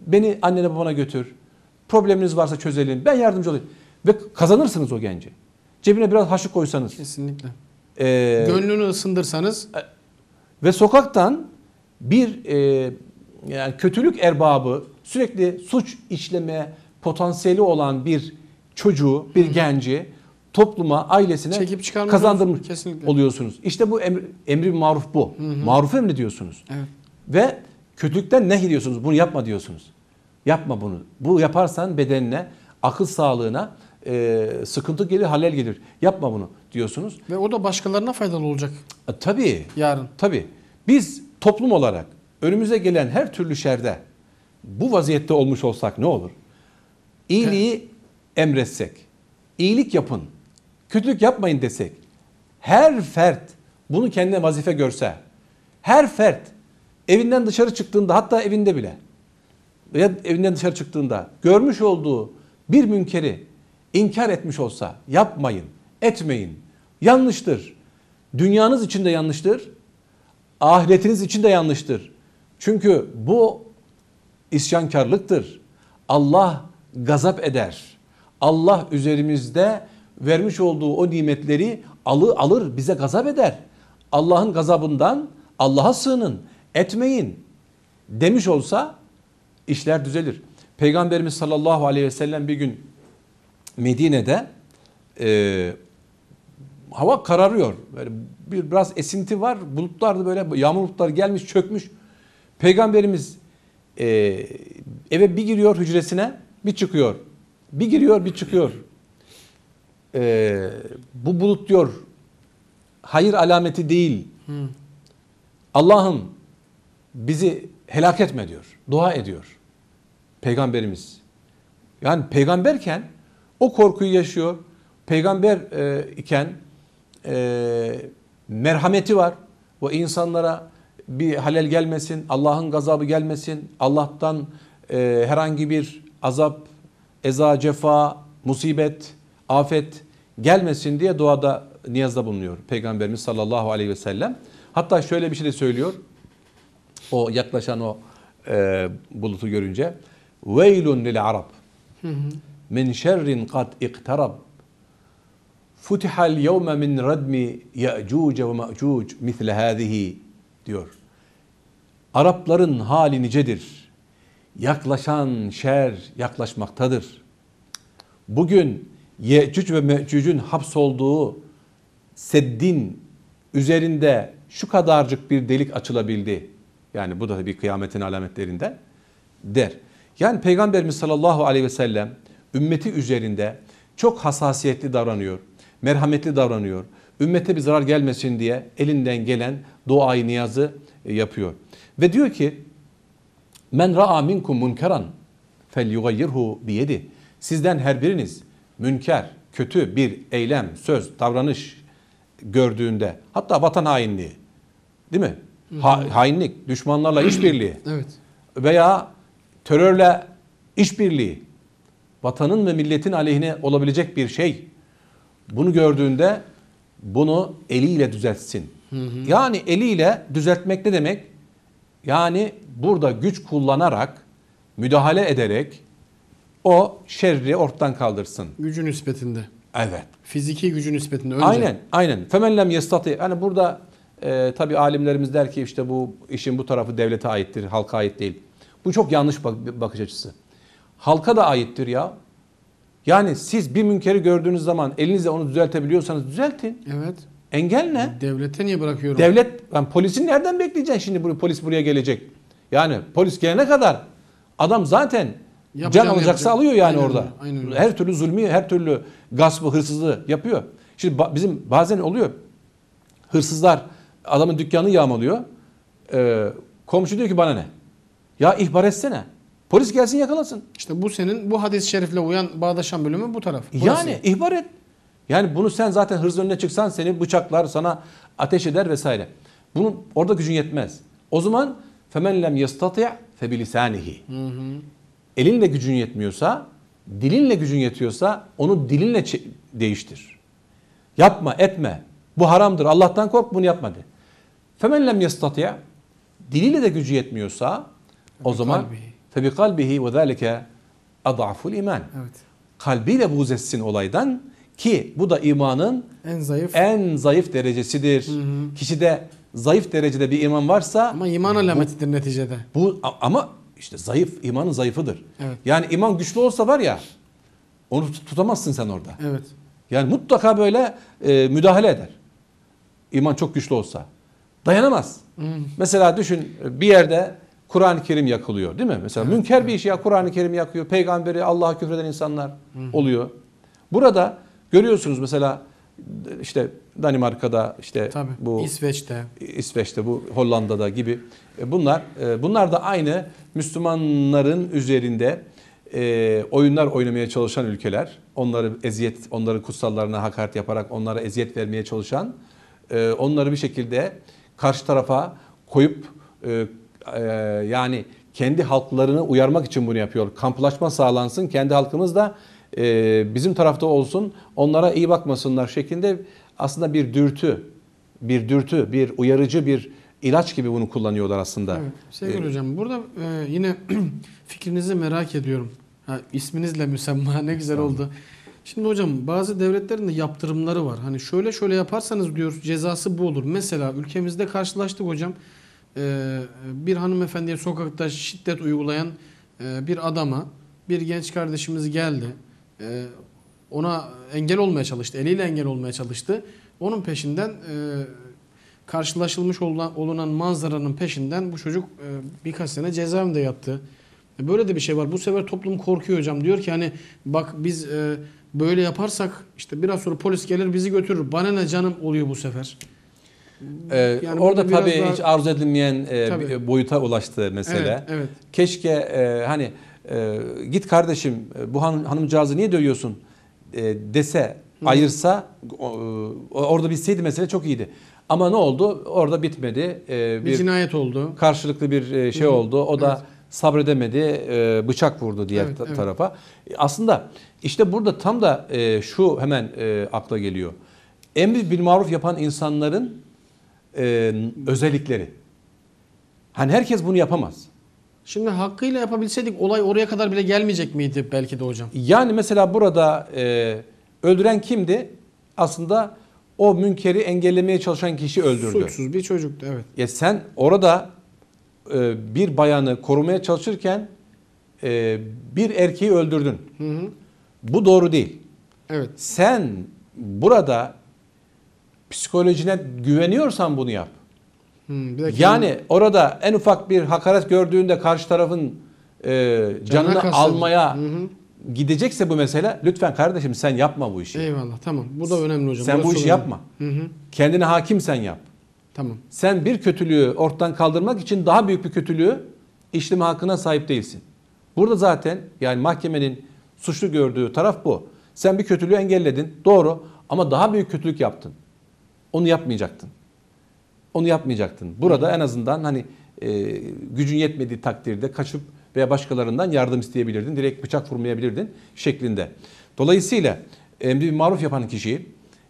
beni annene babana götür. Probleminiz varsa çözelim. Ben yardımcı olayım. Ve kazanırsınız o genci. Cebine biraz haşık koysanız. Kesinlikle. Ee, Gönlünü ısındırsanız ve sokaktan bir e, yani kötülük erbabı sürekli suç işleme potansiyeli olan bir çocuğu, bir genci topluma, ailesine kazandırmış kesinlikle. oluyorsunuz. İşte bu emri, emri maruf bu. Maruf emri diyorsunuz. evet. Ve kötülükten ne diyorsunuz? Bunu yapma diyorsunuz. Yapma bunu. Bu yaparsan bedenine, akıl sağlığına e, sıkıntı gelir, halel gelir. Yapma bunu diyorsunuz. Ve o da başkalarına faydalı olacak E, tabii. yarın. Tabii. Biz toplum olarak önümüze gelen her türlü şerde bu vaziyette olmuş olsak ne olur? İyiliği emretsek, iyilik yapın, kötülük yapmayın desek, her fert bunu kendine vazife görse, her fert evinden dışarı çıktığında hatta evinde bile veya evinden dışarı çıktığında görmüş olduğu bir münkeri inkar etmiş olsa yapmayın, etmeyin, yanlıştır Dünyanız için de yanlıştır. Ahiretiniz için de yanlıştır. Çünkü bu isyankarlıktır. Allah gazap eder. Allah üzerimizde vermiş olduğu o nimetleri alı alır bize gazap eder. Allah'ın gazabından Allah'a sığının, etmeyin demiş olsa işler düzelir. Peygamberimiz sallallahu aleyhi ve sellem bir gün Medine'de e, hava kararıyor. Böyle bir biraz esinti var. Bulutlar da böyle yağmur bulutları gelmiş çökmüş. Peygamberimiz e, eve bir giriyor hücresine bir çıkıyor. Bir giriyor bir çıkıyor. E, bu bulut diyor hayır alameti değil. Allah'ım bizi helak etme diyor. Dua ediyor. Peygamberimiz. Yani peygamberken o korkuyu yaşıyor. Peygamber e, iken e, merhameti var. O insanlara bir halel gelmesin, Allah'ın gazabı gelmesin, Allah'tan e, herhangi bir azap, eza, cefa, musibet, afet gelmesin diye duada, niyazda bulunuyor Peygamberimiz sallallahu aleyhi ve sellem. Hatta şöyle bir şey de söylüyor. O yaklaşan o e, bulutu görünce. Veylun lil Arab min şerrin kad iktarab futihal yevme min radmi ya'cuce ve ma'cuc misle hâzihi diyor. Arapların hali nicedir. Yaklaşan şer yaklaşmaktadır. Bugün Yecüc ve Mecüc'ün hapsolduğu seddin üzerinde şu kadarcık bir delik açılabildi. Yani bu da bir kıyametin alametlerinden der. Yani Peygamberimiz sallallahu aleyhi ve sellem ümmeti üzerinde çok hassasiyetli davranıyor, merhametli davranıyor. Ümmete bir zarar gelmesin diye elinden gelen duayı niyazı e, yapıyor. Ve diyor ki Men ra'a minkum munkeran felyughayyirhu biyedi. Sizden her biriniz münker, kötü bir eylem, söz, davranış gördüğünde hatta vatan hainliği değil mi? Ha, hainlik, düşmanlarla işbirliği [clears throat] Evet. veya terörle işbirliği vatanın ve milletin aleyhine olabilecek bir şey. Bunu gördüğünde bunu eliyle düzeltsin. Yani eliyle düzeltmek ne demek? Yani burada güç kullanarak, müdahale ederek o şerri ortadan kaldırsın. Gücü nispetinde. Evet. Fiziki gücü nispetinde. Önce. Aynen, aynen. Femen lem yestati. Yani burada e, tabi alimlerimiz der ki işte bu işin bu tarafı devlete aittir, halka ait değil. Bu çok yanlış bak- bakış açısı. Halka da aittir ya. Yani siz bir münkeri gördüğünüz zaman elinizle onu düzeltebiliyorsanız düzeltin. Evet. Engel ne? Devlete niye bırakıyorum? Devlet, yani polisin nereden bekleyeceksin şimdi bu polis buraya gelecek? Yani polis gelene kadar adam zaten can Yapacağını alacaksa yapacak. alıyor yani Aynen orada. öyle, aynen öyle. Her türlü zulmü, her türlü gaspı, hırsızlığı yapıyor. Şimdi ba- bizim bazen oluyor. Hırsızlar adamın dükkanını yağmalıyor. Ee, komşu diyor ki bana ne? Ya ihbar etsene. Polis gelsin yakalasın. İşte bu senin bu hadis-i şerifle uyan bağdaşan bölümü bu taraf. Burası. Yani ihbar et. Yani bunu sen zaten hırsız önüne çıksan seni bıçaklar, sana ateş eder vesaire. Bunun orada gücün yetmez. O zaman femen lem yestati' fe bilisanihi. Elinle gücün yetmiyorsa, dilinle gücün yetiyorsa onu dilinle değiştir. Yapma, etme. Bu haramdır. Allah'tan kork bunu yapma de. Femen lem yestati' diliyle de gücü yetmiyorsa o zaman fe bi kalbihi ve zalike adaful iman Evet. kalbiyle buğz etsin olaydan ki bu da imanın En zayıf. en zayıf derecesidir. Kişide zayıf derecede bir iman varsa Ama iman alametidir neticede. bu ama işte zayıf imanın zayıfıdır. Evet. Yani iman güçlü olsa var ya onu tut- tutamazsın sen orada. Evet. Yani mutlaka böyle e, müdahale eder. İman çok güçlü olsa. Dayanamaz. Mesela düşün bir yerde Kur'an-ı Kerim yakılıyor değil mi? Mesela münker bir iş ya Kur'an-ı Kerim yakıyor. Peygamberi Allah'a küfreden insanlar oluyor. Burada görüyorsunuz mesela işte Danimarka'da işte Tabii. bu İsveç'te. İsveç'te bu Hollanda'da gibi e, bunlar e, bunlar da aynı Müslümanların üzerinde e, oyunlar oynamaya çalışan ülkeler. Onları eziyet, onların kutsallarına hakaret yaparak onlara eziyet vermeye çalışan, e, onları bir şekilde karşı tarafa koyup e, e, yani kendi halklarını uyarmak için bunu yapıyor. Kamplaşma sağlansın, kendi halkımız da e, bizim tarafta olsun, onlara iyi bakmasınlar şeklinde aslında bir dürtü bir dürtü, bir uyarıcı, bir ilaç gibi bunu kullanıyorlar aslında. Evet. Sevgili Ee, hocam burada e, yine [clears throat] fikrinizi merak ediyorum. Ha, isminizle müsemma ne güzel oldu. Şimdi hocam bazı devletlerin de yaptırımları var. Hani şöyle şöyle yaparsanız diyor cezası bu olur. Mesela ülkemizde karşılaştık hocam. Ee, bir hanımefendiye sokakta şiddet uygulayan e, bir adama bir genç kardeşimiz geldi. Ee, ona engel olmaya çalıştı. Eliyle engel olmaya çalıştı. Onun peşinden e, karşılaşılmış olunan, olunan manzaranın peşinden bu çocuk e, birkaç sene cezaevinde yattı. E, Böyle de bir şey var. Bu sefer toplum korkuyor hocam. Diyor ki hani bak biz e, böyle yaparsak işte biraz sonra polis gelir bizi götürür. Bana ne canım oluyor bu sefer. Ee, Yani orada tabii daha- hiç arzu edilmeyen e, Tabii. boyuta ulaştı mesele. Evet, evet. Keşke e, hani e, git kardeşim e, bu han, hanımcağızı niye dövüyorsun e, dese ayırsa o, o- orada bitseydi mesele çok iyiydi. Ama ne oldu? Orada bitmedi. E, Bir, bir cinayet oldu. karşılıklı bir e, şey Hı hı. oldu. O da Evet. sabredemedi, e, bıçak vurdu diğer Evet, ta- evet. tarafa. E, Aslında işte burada tam da e, şu hemen e, akla geliyor. Emri bil maruf yapan insanların e, özellikleri. Hani herkes bunu yapamaz. Şimdi hakkıyla yapabilseydik olay oraya kadar bile gelmeyecek miydi belki de hocam? Yani mesela burada e, öldüren kimdi? Aslında o münkeri engellemeye çalışan kişi öldürdü. Suçsuz bir çocuktu evet. Ya sen orada e, bir bayanı korumaya çalışırken e, bir erkeği öldürdün. Hı hı. Bu doğru değil. Evet. Sen burada psikolojine güveniyorsan bunu yap. Hı, bir dakika. Yani orada en ufak bir hakaret gördüğünde karşı tarafın e, canını kastet. almaya Hı hı. gidecekse bu mesele lütfen kardeşim sen yapma bu işi. Eyvallah tamam. Bu da önemli hocam. sen bu işi önemli. yapma. Hı hı. Kendine hakim sen yap. Tamam. Sen bir kötülüğü ortadan kaldırmak için daha büyük bir kötülüğü işleme hakkına sahip değilsin. Burada zaten yani mahkemenin suçlu gördüğü taraf bu. Sen bir kötülüğü engelledin. Doğru ama daha büyük kötülük yaptın. Onu yapmayacaktın. Onu yapmayacaktın. Burada en azından hani e, gücün yetmediği takdirde kaçıp veya başkalarından yardım isteyebilirdin. Direkt bıçak vurmayabilirdin şeklinde. Dolayısıyla emri bir maruf yapan kişi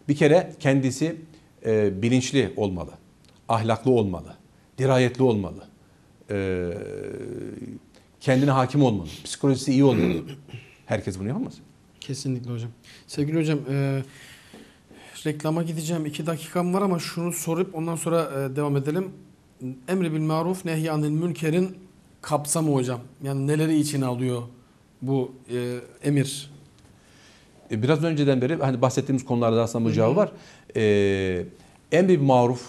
bir kere kendisi e, bilinçli olmalı. Ahlaklı olmalı. Dirayetli olmalı. E, kendine hakim olmalı. Psikolojisi iyi olmalı. Herkes bunu yapamaz. Kesinlikle hocam. Sevgili hocam e, reklama gideceğim. iki dakikam var ama şunu sorup ondan sonra e, devam edelim. Emri bil maruf nehyanil münkerin kapsamı hocam. Yani neleri içine alıyor bu e, emir? E, Biraz önceden beri hani bahsettiğimiz konularda aslında bu cevabı var. Ee, emri bil maruf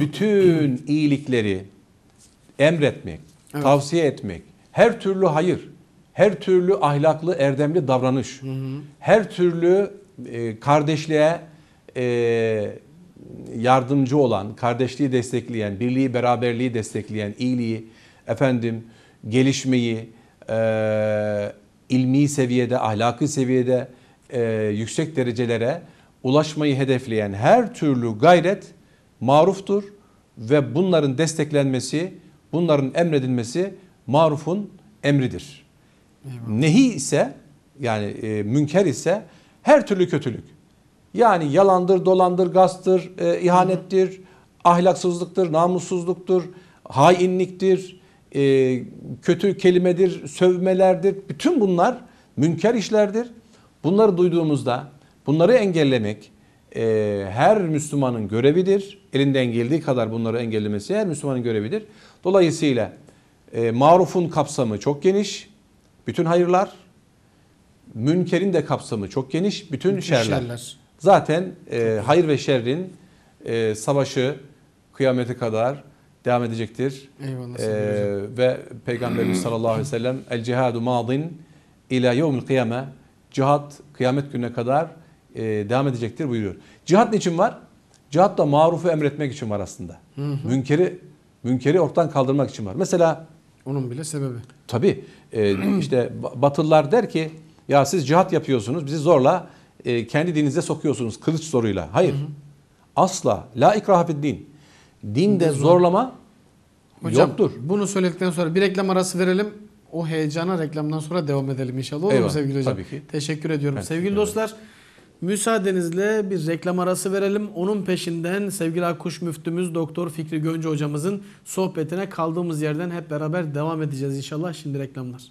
bütün iyilikleri emretmek, Evet. tavsiye etmek, her türlü hayır, her türlü ahlaklı, erdemli davranış, her türlü e, kardeşliğe e, yardımcı olan, kardeşliği destekleyen, birliği, beraberliği destekleyen, iyiliği, efendim, gelişmeyi, e, ilmi seviyede, ahlaki seviyede e, yüksek derecelere ulaşmayı hedefleyen her türlü gayret maruftur ve bunların desteklenmesi, bunların emredilmesi marufun emridir. Nehi ise yani e, münker ise her türlü kötülük. Yani yalandır, dolandır, gastır, e, ihanettir, ahlaksızlıktır, namussuzluktur, hainliktir, e, kötü kelimedir, sövmelerdir. Bütün bunlar münker işlerdir. Bunları duyduğumuzda bunları engellemek e, her Müslümanın görevidir. Elinden geldiği kadar bunları engellemesi her Müslümanın görevidir. Dolayısıyla e, marufun kapsamı çok geniş. Bütün hayırlar. Münkerin de kapsamı çok geniş. Bütün, şerler. şerler. Zaten e, hayır ve şerrin e, savaşı kıyamete kadar devam edecektir. Eyvallah. E, ve Peygamberimiz [clears throat] sallallahu aleyhi ve sellem el cihadu madin ila yevmil kıyame cihat kıyamet gününe kadar e, devam edecektir buyuruyor. Cihat niçin var? Cihat da marufu emretmek için var aslında. Münkeri münkeri ortadan kaldırmak için var. Mesela Onun bile sebebi. Tabii e, işte Batılılar der ki ya siz cihat yapıyorsunuz bizi zorla e, kendi dininize sokuyorsunuz kılıç zoruyla. Hayır. Asla. La ikraha din. Dinde zorlama Hocam yoktur. bunu söyledikten sonra bir reklam arası verelim. O heyecana reklamdan sonra devam edelim inşallah. Olur mu Eyvallah, sevgili hocam? tabii ki. Teşekkür ediyorum. Ben sevgili dostlar Müsaadenizle bir reklam arası verelim. Onun peşinden sevgili Akkuş Müftümüz Doktor Fikri Gönce hocamızın sohbetine kaldığımız yerden hep beraber devam edeceğiz inşallah. Şimdi reklamlar.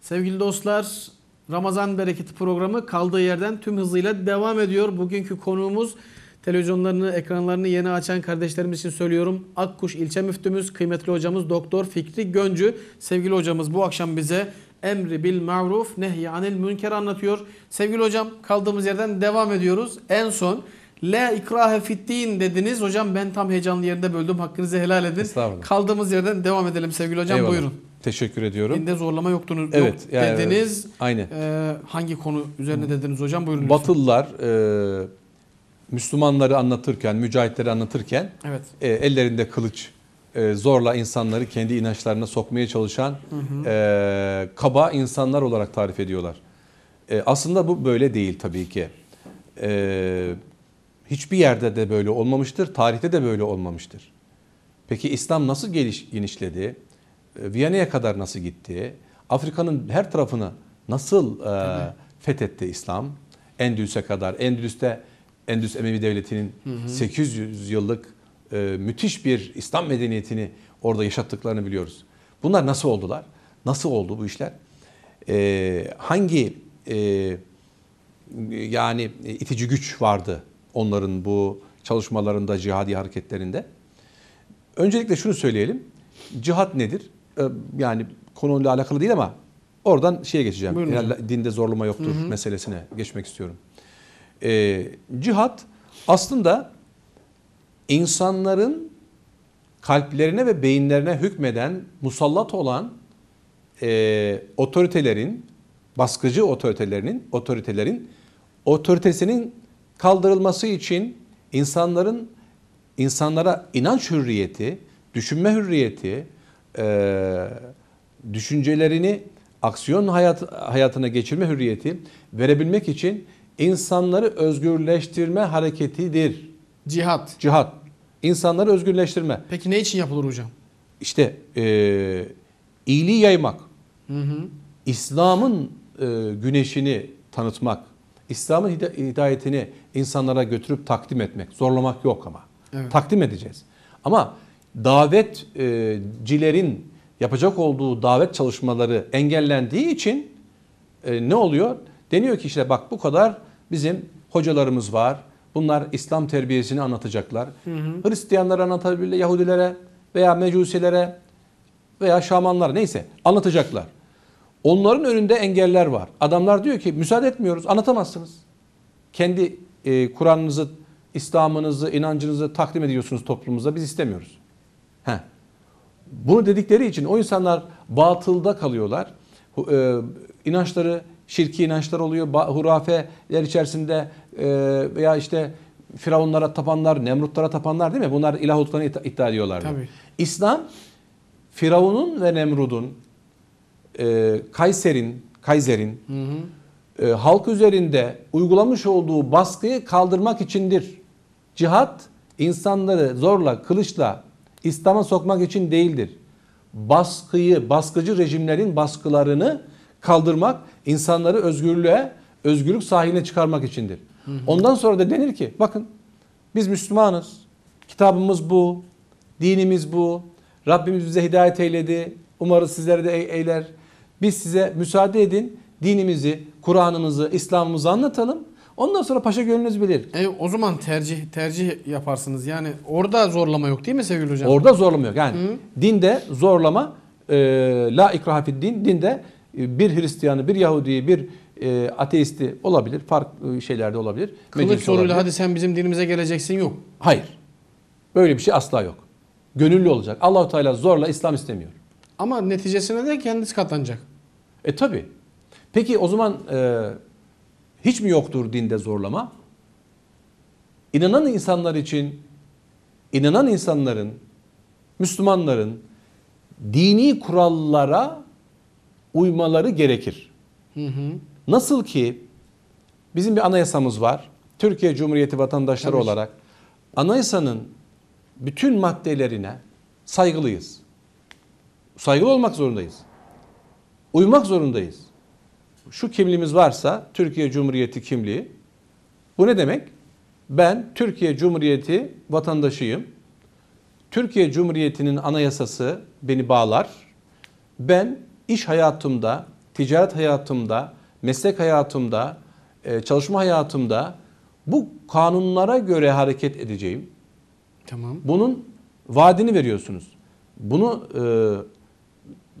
Sevgili dostlar, Ramazan Bereketi programı kaldığı yerden tüm hızıyla devam ediyor. Bugünkü konuğumuz televizyonlarını, ekranlarını yeni açan kardeşlerimiz için söylüyorum. Akkuş ilçe müftümüz, kıymetli hocamız Doktor Fikri Göncü. Sevgili hocamız bu akşam bize emri bil maruf nehy anil münker anlatıyor. Sevgili hocam kaldığımız yerden devam ediyoruz. En son La ikrahe fiddin dediniz. Hocam ben tam heyecanlı yerinde böldüm. Hakkınızı helal edin. Kaldığımız yerden devam edelim sevgili hocam. Eyvallah. Buyurun. Teşekkür ediyorum. Dinde zorlama yoktunuz, Evet, yok yani- dediniz. Aynen. Ee, hangi konu üzerine dediniz hocam? Buyurun. Batılılar e, Müslümanları anlatırken, mücahitleri anlatırken Evet. e, ellerinde kılıç e, zorla insanları kendi inançlarına sokmaya çalışan e, kaba insanlar olarak tarif ediyorlar. E, aslında bu böyle değil tabii ki. E, hiçbir yerde de böyle olmamıştır, tarihte de böyle olmamıştır. Peki İslam nasıl geliş, genişledi? E, Viyana'ya kadar nasıl gitti? Afrika'nın her tarafını nasıl e, fethetti İslam? Endülüs'e kadar. Endülüs'te Endülüs Emevi Devleti'nin 800 yıllık e, müthiş bir İslam medeniyetini orada yaşattıklarını biliyoruz. Bunlar nasıl oldular? Nasıl oldu bu işler? E, hangi e, yani itici güç vardı onların bu çalışmalarında, cihadi hareketlerinde? Öncelikle şunu söyleyelim. Cihat nedir? Ee, Yani konuyla alakalı değil ama oradan şeye geçeceğim. Buyurun hocam. dinde zorlama yoktur meselesine geçmek istiyorum. Ee, cihat aslında insanların kalplerine ve beyinlerine hükmeden, musallat olan e, otoritelerin, baskıcı otoritelerinin, otoritelerin otoritesinin kaldırılması için insanların insanlara inanç hürriyeti, düşünme hürriyeti, e, düşüncelerini aksiyon hayat, hayatına geçirme hürriyeti verebilmek için insanları özgürleştirme hareketidir. Cihat. Cihat. İnsanları özgürleştirme. Peki ne için yapılır hocam? İşte e, iyiliği yaymak, Hı hı. İslam'ın e, güneşini tanıtmak, İslam'ın hida- hidayetini insanlara götürüp takdim etmek. Zorlamak yok ama. Evet. Takdim edeceğiz. Ama davetcilerin yapacak olduğu davet çalışmaları engellendiği için e, ne oluyor? Deniyor ki işte bak bu kadar bizim hocalarımız var. Bunlar İslam terbiyesini anlatacaklar. Hristiyanlara anlatabilirler, Yahudilere veya Mecusilere veya Şamanlara neyse anlatacaklar. Onların önünde engeller var. Adamlar diyor ki müsaade etmiyoruz, anlatamazsınız. Kendi e, Kur'an'ınızı, İslam'ınızı, inancınızı takdim ediyorsunuz toplumumuza, biz istemiyoruz. Heh. Bunu dedikleri için o insanlar batılda kalıyorlar. E, inançları şirki inançlar oluyor. Hurafeler içerisinde e, veya işte firavunlara tapanlar, Nemrutlara tapanlar değil mi? Bunlar ilah olduklarını iddia- iddia ediyorlar. Tabii. İslam Firavun'un ve Nemrud'un e, Kayser'in hı. e, halk üzerinde uygulamış olduğu baskıyı kaldırmak içindir. Cihat insanları zorla, kılıçla İslam'a sokmak için değildir. Baskıyı, baskıcı rejimlerin baskılarını kaldırmak, insanları özgürlüğe, özgürlük sahiline çıkarmak içindir. Ondan sonra da denir ki, bakın biz Müslümanız, kitabımız bu, dinimiz bu, Rabbimiz bize hidayet eyledi, umarız sizlere de ey- eyler. Biz size müsaade edin, dinimizi, Kur'an'ımızı, İslam'ımızı anlatalım. Ondan sonra paşa gönlünüz bilir. E, o zaman tercih tercih yaparsınız. Yani orada zorlama yok değil mi sevgili hocam? Orada zorlama yok. Yani dinde zorlama e, la ikraha fid din dinde e, bir Hristiyanı, bir Yahudiyi, bir e, ateisti olabilir. Farklı şeylerde olabilir. Kılıç olabilir. hadi sen bizim dinimize geleceksin yok. Hayır. Böyle bir şey asla yok. Gönüllü olacak. Allahu Teala zorla İslam istemiyor. Ama neticesine de kendisi katlanacak. E tabi. Peki o zaman e, hiç mi yoktur dinde zorlama? İnanan insanlar için, inanan insanların, Müslümanların dini kurallara uymaları gerekir. Hı hı. Nasıl ki bizim bir anayasamız var. Türkiye Cumhuriyeti vatandaşları Tabii. olarak anayasanın bütün maddelerine saygılıyız. Saygılı olmak zorundayız. Uymak zorundayız. Şu kimliğimiz varsa Türkiye Cumhuriyeti kimliği bu ne demek? Ben Türkiye Cumhuriyeti vatandaşıyım. Türkiye Cumhuriyeti'nin anayasası beni bağlar. Ben iş hayatımda, ticaret hayatımda, meslek hayatımda, e, çalışma hayatımda bu kanunlara göre hareket edeceğim. Tamam. Bunun vaadini veriyorsunuz. Bunu e,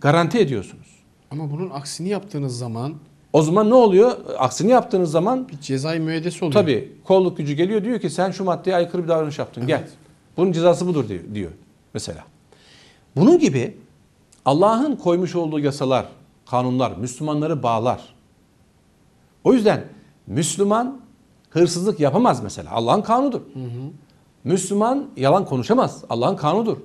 garanti ediyorsunuz. Ama bunun aksini yaptığınız zaman O zaman ne oluyor? Aksini yaptığınız zaman bir cezai müeyyidesi oluyor. tabii kolluk gücü geliyor diyor ki sen şu maddeye aykırı bir davranış yaptın. Gel. Bunun cezası budur diyor, diyor mesela. Bunun gibi Allah'ın koymuş olduğu yasalar, kanunlar Müslümanları bağlar. O yüzden Müslüman hırsızlık yapamaz mesela. Allah'ın kanunudur. Müslüman yalan konuşamaz. Allah'ın kanunudur.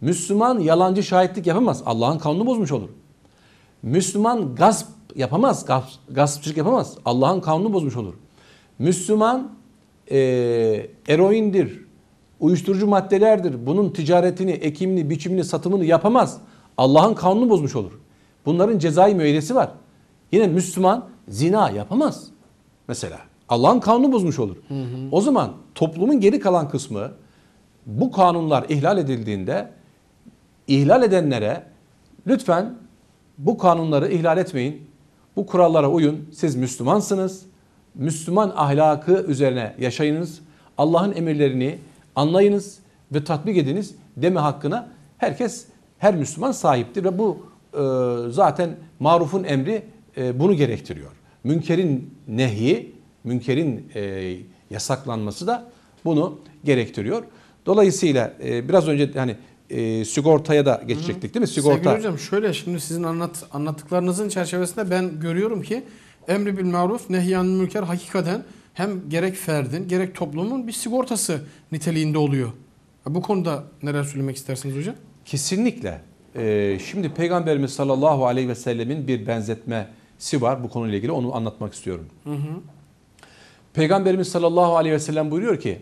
Müslüman yalancı şahitlik yapamaz. Allah'ın kanunu bozmuş olur. Müslüman gasp yapamaz, gas- gaspçılık yapamaz. Allah'ın kanunu bozmuş olur. Müslüman e, eroindir, uyuşturucu maddelerdir. Bunun ticaretini, ekimini, biçimini, satımını yapamaz. Allah'ın kanunu bozmuş olur. Bunların cezai müeyyidesi var. Yine Müslüman zina yapamaz. Mesela Allah'ın kanunu bozmuş olur. O zaman toplumun geri kalan kısmı bu kanunlar ihlal edildiğinde ihlal edenlere lütfen bu kanunları ihlal etmeyin. Bu kurallara uyun. Siz Müslümansınız. Müslüman ahlakı üzerine yaşayınız. Allah'ın emirlerini anlayınız ve tatbik ediniz deme hakkına herkes her Müslüman sahiptir ve bu e, zaten marufun emri e, bunu gerektiriyor. Münkerin nehyi, münkerin e, yasaklanması da bunu gerektiriyor. Dolayısıyla e, biraz önce hani e, sigortaya da geçecektik değil mi? Sigorta. Sevgili hocam şöyle şimdi sizin anlat, anlattıklarınızın çerçevesinde ben görüyorum ki emri bil maruf nehyan münker hakikaten hem gerek ferdin gerek toplumun bir sigortası niteliğinde oluyor. Bu konuda neler söylemek istersiniz hocam? Kesinlikle. Ee, şimdi Peygamberimiz sallallahu aleyhi ve sellemin bir benzetmesi var bu konuyla ilgili onu anlatmak istiyorum. Peygamberimiz sallallahu aleyhi ve sellem buyuruyor ki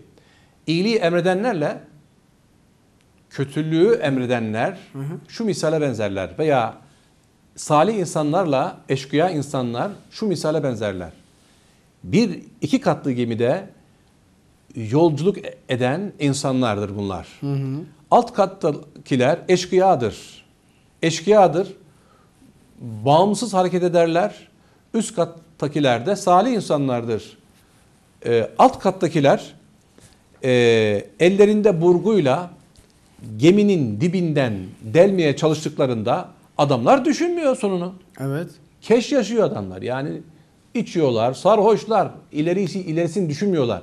iyiliği emredenlerle kötülüğü emredenler şu misale benzerler veya salih insanlarla eşkıya insanlar şu misale benzerler. Bir iki katlı gemide yolculuk eden insanlardır bunlar. Alt kattakiler eşkıyadır. Eşkıyadır. Bağımsız hareket ederler. Üst kattakiler de salih insanlardır. Ee, alt kattakiler e, ellerinde burguyla geminin dibinden delmeye çalıştıklarında adamlar düşünmüyor sonunu. Evet. Keş yaşıyor adamlar. Yani içiyorlar, sarhoşlar, ilerisi ilerisini düşünmüyorlar.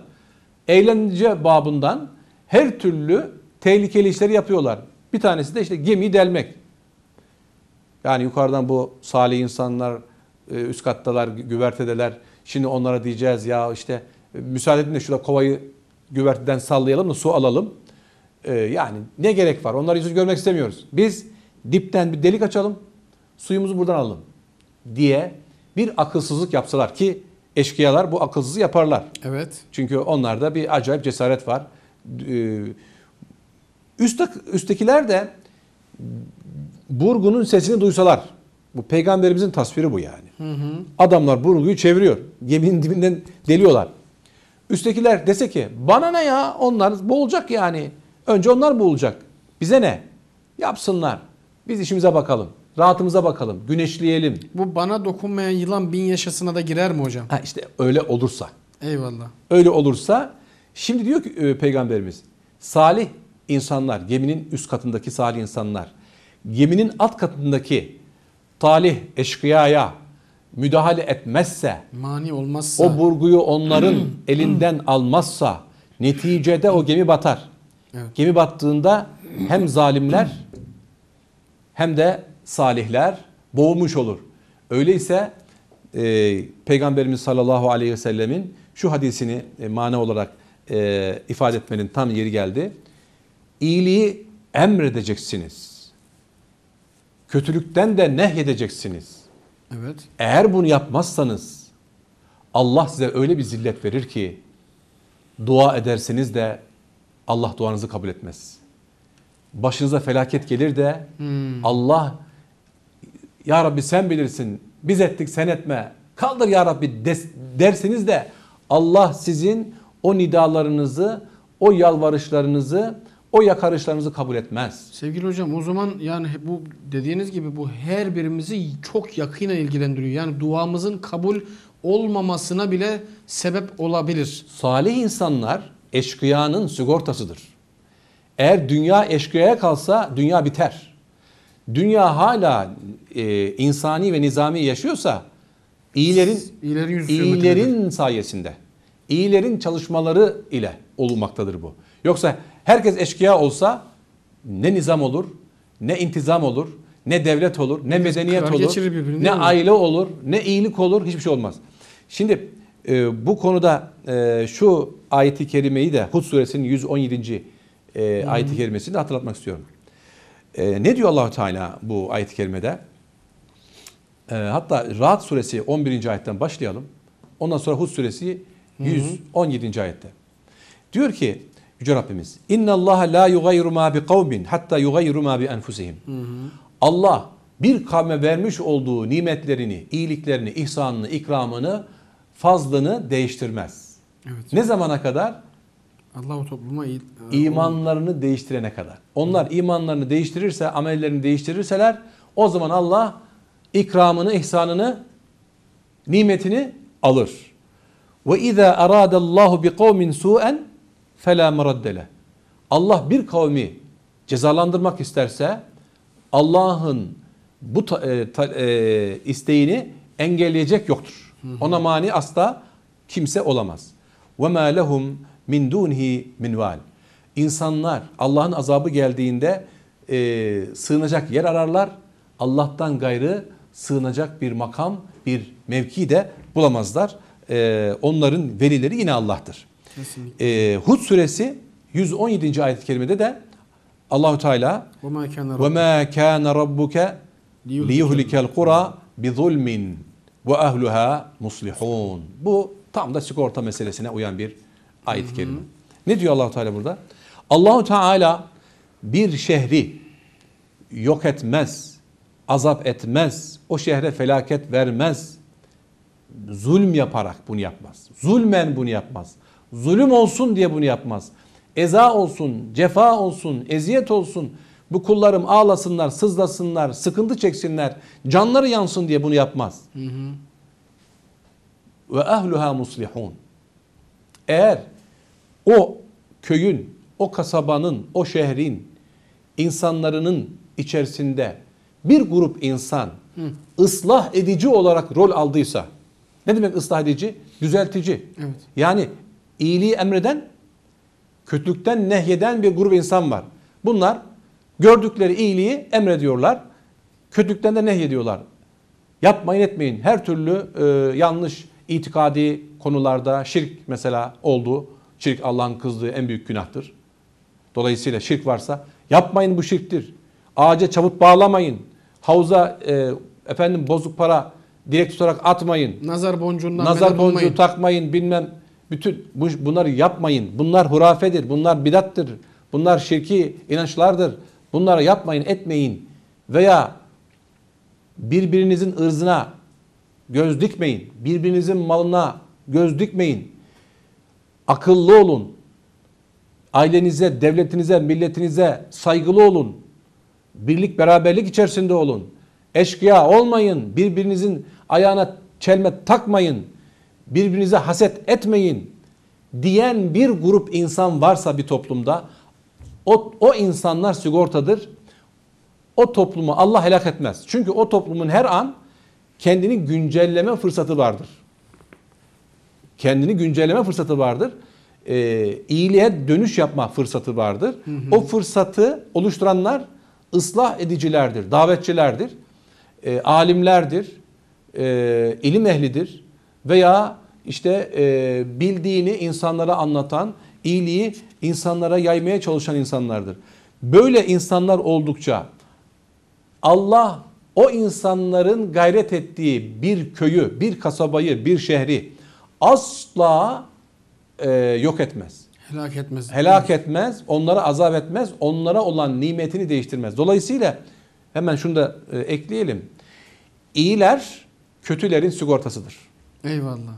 Eğlence babından her türlü tehlikeli işleri yapıyorlar. Bir tanesi de işte gemiyi delmek. Yani yukarıdan bu salih insanlar e, üst kattalar, güvertedeler. Şimdi onlara diyeceğiz ya işte e, müsaade edin de şurada kovayı güverteden sallayalım da su alalım. E, Yani ne gerek var? Onları yüzü görmek istemiyoruz. Biz dipten bir delik açalım, suyumuzu buradan alalım diye bir akılsızlık yapsalar ki eşkıyalar bu akılsızlığı yaparlar. Evet. Çünkü onlarda bir acayip cesaret var. Ee, Üst, üsttekiler de burgunun sesini duysalar. Bu peygamberimizin tasviri bu yani. Adamlar burguyu çeviriyor. Geminin dibinden deliyorlar. Üsttekiler dese ki bana ne ya onlar boğulacak yani. Önce onlar boğulacak. Bize ne? Yapsınlar. Biz işimize bakalım. Rahatımıza bakalım. Güneşleyelim. Bu bana dokunmayan yılan bin yaşasına da girer mi hocam? Ha işte öyle olursa. Eyvallah. Öyle olursa şimdi diyor ki e, peygamberimiz salih insanlar geminin üst katındaki salih insanlar geminin alt katındaki talih eşkıyaya müdahale etmezse Mani olmazsa. o burguyu onların [clears throat] elinden almazsa neticede o gemi batar. Evet. Gemi battığında hem zalimler hem de salihler boğulmuş olur. Öyleyse e, Peygamberimiz sallallahu aleyhi ve sellemin şu hadisini e, mana olarak e, ifade etmenin tam yeri geldi. İyiliği emredeceksiniz. Kötülükten de nehyedeceksiniz. Evet. Eğer bunu yapmazsanız Allah size öyle bir zillet verir ki dua ederseniz de Allah duanızı kabul etmez. Başınıza felaket gelir de Allah ya Rabbi sen bilirsin biz ettik sen etme Kaldır ya Rabbi des- derseniz de Allah sizin o nidalarınızı, o yalvarışlarınızı, o yakarışlarınızı kabul etmez. Sevgili hocam o zaman yani bu dediğiniz gibi bu her birimizi çok yakinen ilgilendiriyor. Yani duamızın kabul olmamasına bile sebep olabilir. Salih insanlar eşkıyanın sigortasıdır. Eğer dünya eşkıyaya kalsa dünya biter. Dünya hala e, insani ve nizami yaşıyorsa iyilerin İyilerin iyilerin sayesinde, iyilerin çalışmaları ile olmaktadır bu. Yoksa herkes eşkıya olsa ne nizam olur, ne intizam olur, ne devlet olur, ne medeniyet olur, ne aile olur, ne iyilik olur, hiçbir şey olmaz. Şimdi e, bu konuda e, şu ayeti kerimeyi de Hud suresinin 117. E, ayeti kerimesini de hatırlatmak istiyorum. E, ne diyor Allahu Teala bu ayet-i kerimede? E, hatta Rahat suresi 11. ayetten başlayalım. Ondan sonra Hud suresi 117. ayette. Diyor ki Yüce Rabbimiz İnna Allah la yugayru ma bi kavmin hatta yugayru ma bi enfusihim. Allah bir kavme vermiş olduğu nimetlerini, iyiliklerini, ihsanını, ikramını, fazlını değiştirmez. Evet. Ne zamana kadar? Allah o topluma iyi, İmanlarını değiştirene kadar. Onlar imanlarını değiştirirse, amellerini değiştirirseler o zaman Allah ikramını, ihsanını, nimetini alır. Ve izâ arâdallâhu bi kavmin su'en felâ meraddele. Allah bir kavmi cezalandırmak isterse Allah'ın bu ta- e, ta- e, isteğini engelleyecek yoktur. Ona mani asla kimse olamaz. Ve ma lehum min dunhi min val. İnsanlar Allah'ın azabı geldiğinde e, sığınacak yer ararlar. Allah'tan gayrı sığınacak bir makam, bir mevki de bulamazlar. E, onların velileri yine Allah'tır. Kesinlikle. E, Hud suresi 117. ayet-i kerimede de Allahu Teala Ve ma kana rabbuke liyuhlikel kura bi zulmin ve ehluha muslihun. Bu tam da sigorta meselesine uyan bir ayet-i kerime. Ne diyor Allahu Teala burada? Allahu Teala bir şehri yok etmez, azap etmez, o şehre felaket vermez. Zulm yaparak bunu yapmaz. Zulmen bunu yapmaz. Zulüm olsun diye bunu yapmaz. Eza olsun, cefa olsun, eziyet olsun. Bu kullarım ağlasınlar, sızlasınlar, sıkıntı çeksinler, canları yansın diye bunu yapmaz. Ve ehluha muslihun. Eğer o köyün, o kasabanın, o şehrin insanlarının içerisinde bir grup insan ıslah edici olarak rol aldıysa, ne demek ıslah edici? Düzeltici. Evet. Yani iyiliği emreden, kötülükten nehyeden bir grup insan var. Bunlar gördükleri iyiliği emrediyorlar, kötülükten de nehyediyorlar. Yapmayın etmeyin. Her türlü e, yanlış itikadi konularda şirk mesela oldu. Şirk Allah'ın kızdığı en büyük günahtır. Dolayısıyla şirk varsa yapmayın bu şirktir. Ağaca çabuk bağlamayın. Havuza e, efendim bozuk para direkt tutarak atmayın. Nazar boncuğundan Nazar boncuğu ummayın. takmayın bilmem. Bütün bu, bunları yapmayın. Bunlar hurafedir. Bunlar bidattır. Bunlar şirki inançlardır. Bunları yapmayın etmeyin. Veya birbirinizin ırzına göz dikmeyin. Birbirinizin malına göz dikmeyin. Akıllı olun. Ailenize, devletinize, milletinize saygılı olun. Birlik, beraberlik içerisinde olun. Eşkıya olmayın. Birbirinizin ayağına çelme takmayın. Birbirinize haset etmeyin. Diyen bir grup insan varsa bir toplumda o, o insanlar sigortadır. O toplumu Allah helak etmez. Çünkü o toplumun her an kendini güncelleme fırsatı vardır. Kendini güncelleme fırsatı vardır. Ee, iyiliğe dönüş yapma fırsatı vardır. O fırsatı oluşturanlar ıslah edicilerdir, davetçilerdir, e, alimlerdir, e, ilim ehlidir veya işte e, bildiğini insanlara anlatan, iyiliği insanlara yaymaya çalışan insanlardır. Böyle insanlar oldukça Allah o insanların gayret ettiği bir köyü, bir kasabayı, bir şehri asla e, yok etmez. Helak etmez. Helak etmez, onlara azap etmez, onlara olan nimetini değiştirmez. Dolayısıyla hemen şunu da e, ekleyelim. İyiler kötülerin sigortasıdır. Eyvallah.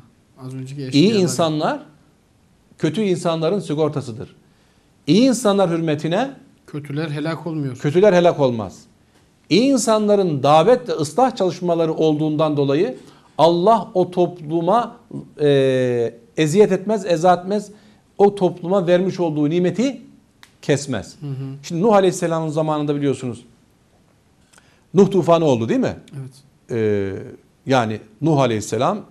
Az önceki İyi insanlar kötü insanların sigortasıdır. İyi insanlar hürmetine Kötüler helak olmuyor. kötüler helak olmaz. İyi insanların davet ve ıslah çalışmaları olduğundan dolayı Allah o topluma e, eziyet etmez, eza etmez. O topluma vermiş olduğu nimeti kesmez. Şimdi Nuh Aleyhisselam'ın zamanında biliyorsunuz Nuh tufanı oldu değil mi? Evet. Ee, yani Nuh Aleyhisselam,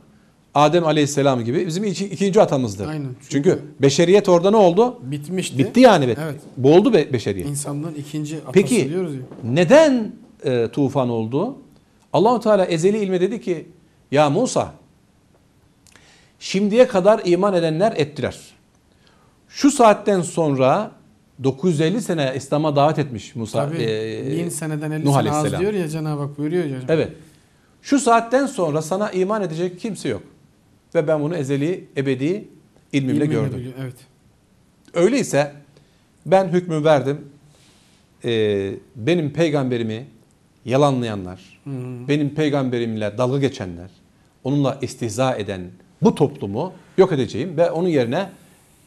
Adem Aleyhisselam gibi bizim iki- ikinci atamızdır. Aynen. Çünkü, Çünkü- beşeriyet orada ne oldu? Bitmişti. Bitti yani. Evet. Boğuldu be- beşeriyet. İnsanlığın ikinci atası Peki diyoruz ya. neden e, tufan oldu? Allahu Teala ezeli ilme dedi ki ya Musa şimdiye kadar iman edenler ettiler. Şu saatten sonra 950 sene İslam'a davet etmiş Musa. Tabii. e, seneden 50 Nuh sene az diyor ya Cenab-ı Hak buyuruyor ya. Evet. Şu saatten sonra sana iman edecek kimse yok. Ve ben bunu ezeli, ebedi ilmimle gördüm. biliyor, Evet. Öyleyse ben hükmü verdim. Ee, benim peygamberimi yalanlayanlar, Hı hı. benim peygamberimle dalga geçenler, onunla istihza eden bu toplumu yok edeceğim ve onun yerine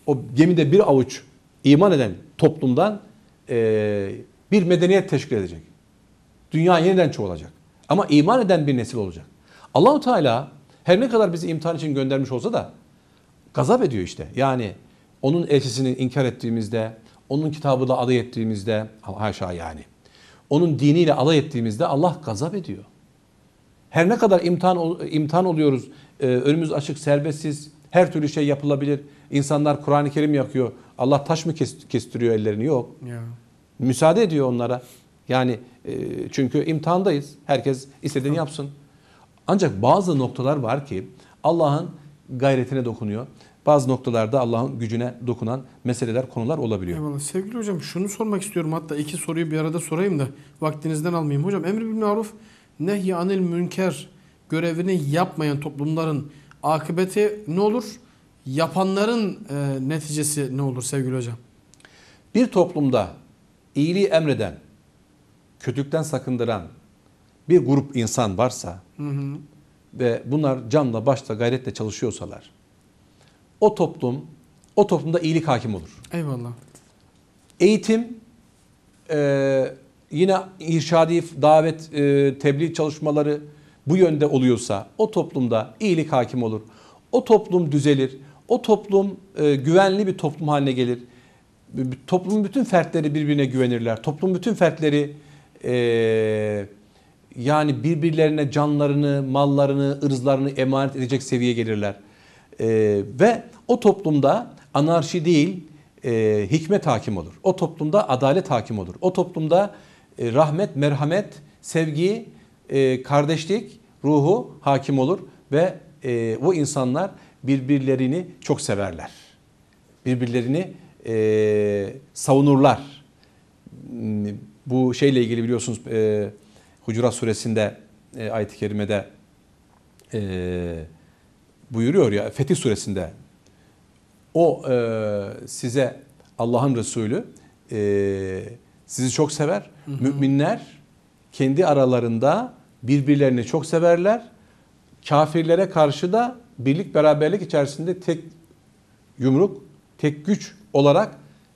o gemide bir avuç iman eden toplumdan ee, bir medeniyet teşkil edecek. Dünya yeniden çoğalacak. Ama iman eden bir nesil olacak. Allahu Teala her ne kadar bizi imtihan için göndermiş olsa da gazap ediyor işte. Yani onun elçisini inkar ettiğimizde, onun kitabıyla alay ettiğimizde, haşa yani. Onun diniyle alay ettiğimizde Allah gazap ediyor. Her ne kadar imtihan imtihan oluyoruz, e, önümüz açık, serbestsiz, her türlü şey yapılabilir. İnsanlar Kur'an-ı Kerim yakıyor. Allah taş mı kes- kestiriyor ellerini? Yok. Ya. Müsaade ediyor onlara. Yani e, çünkü imtihandayız. Herkes istediğini yapsın. Ancak bazı noktalar var ki Allah'ın gayretine dokunuyor. Bazı noktalarda Allah'ın gücüne dokunan meseleler, konular olabiliyor. Eyvallah. Sevgili hocam şunu sormak istiyorum. Hatta iki soruyu bir arada sorayım da vaktinizden almayayım. Hocam emri bil maruf nehy anil münker görevini yapmayan toplumların akıbeti ne olur? Yapanların e, neticesi ne olur sevgili hocam? Bir toplumda iyiliği emreden, kötülükten sakındıran bir grup insan varsa Hı hı. ve bunlar canla başla gayretle çalışıyorsalar o toplum o toplumda iyilik hakim olur. Eyvallah. Eğitim e, yine irşadi davet e, tebliğ çalışmaları bu yönde oluyorsa o toplumda iyilik hakim olur. O toplum düzelir. O toplum e, güvenli bir toplum haline gelir. Toplumun bütün fertleri birbirine güvenirler. Toplum bütün fertleri e, yani birbirlerine canlarını, mallarını, ırzlarını emanet edecek seviyeye gelirler. E, ve o toplumda anarşi değil, e, hikmet hakim olur. O toplumda adalet hakim olur. O toplumda e, rahmet, merhamet, sevgi, e, kardeşlik ruhu hakim olur ve e, o insanlar birbirlerini çok severler. Birbirlerini e, savunurlar. Hmm, Bu şeyle ilgili biliyorsunuz e, Hucurat suresinde e, ayet-i kerimede e, buyuruyor ya Fetih suresinde o e, size Allah'ın Resulü e, sizi çok sever. Müminler kendi aralarında birbirlerini çok severler. Kafirlere karşı da birlik beraberlik içerisinde tek yumruk, tek güç olarak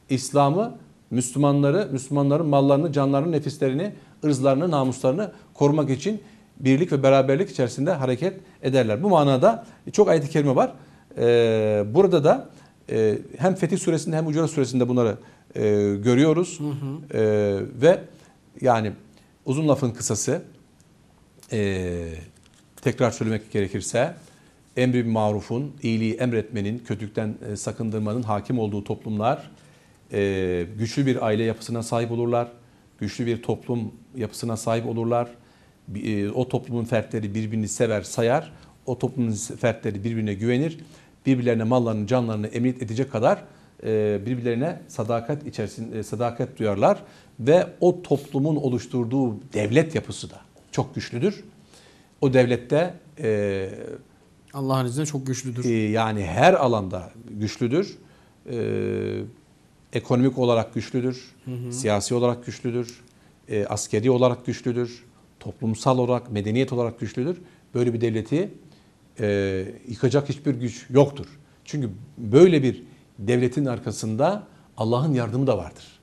İslam'ı, Müslümanları, Müslümanların mallarını, canlarını, nefislerini, ırzlarını, namuslarını korumak için birlik ve beraberlik içerisinde hareket ederler. Bu manada çok ayet-i kerime var. Ee, burada da e, hem Fetih suresinde hem Hucurat suresinde bunları e, görüyoruz. Ee, ve yani uzun lafın kısası e, tekrar söylemek gerekirse emri marufun, iyiliği emretmenin, kötülükten e, sakındırmanın hakim olduğu toplumlar e, güçlü bir aile yapısına sahip olurlar. Güçlü bir toplum yapısına sahip olurlar. E, O toplumun fertleri birbirini sever, sayar. O toplumun fertleri birbirine güvenir. Birbirlerine mallarını, canlarını emniyet edecek kadar e, birbirlerine sadakat içerisinde sadakat duyarlar ve o toplumun oluşturduğu devlet yapısı da çok güçlüdür. O devlette e, Allah'ın izniyle çok güçlüdür. e, yani her alanda güçlüdür. E, ekonomik olarak güçlüdür. Siyasi olarak güçlüdür. E, askeri olarak güçlüdür. Toplumsal olarak, medeniyet olarak güçlüdür. Böyle bir devleti e, yıkacak hiçbir güç yoktur. Çünkü böyle bir devletin arkasında Allah'ın yardımı da vardır.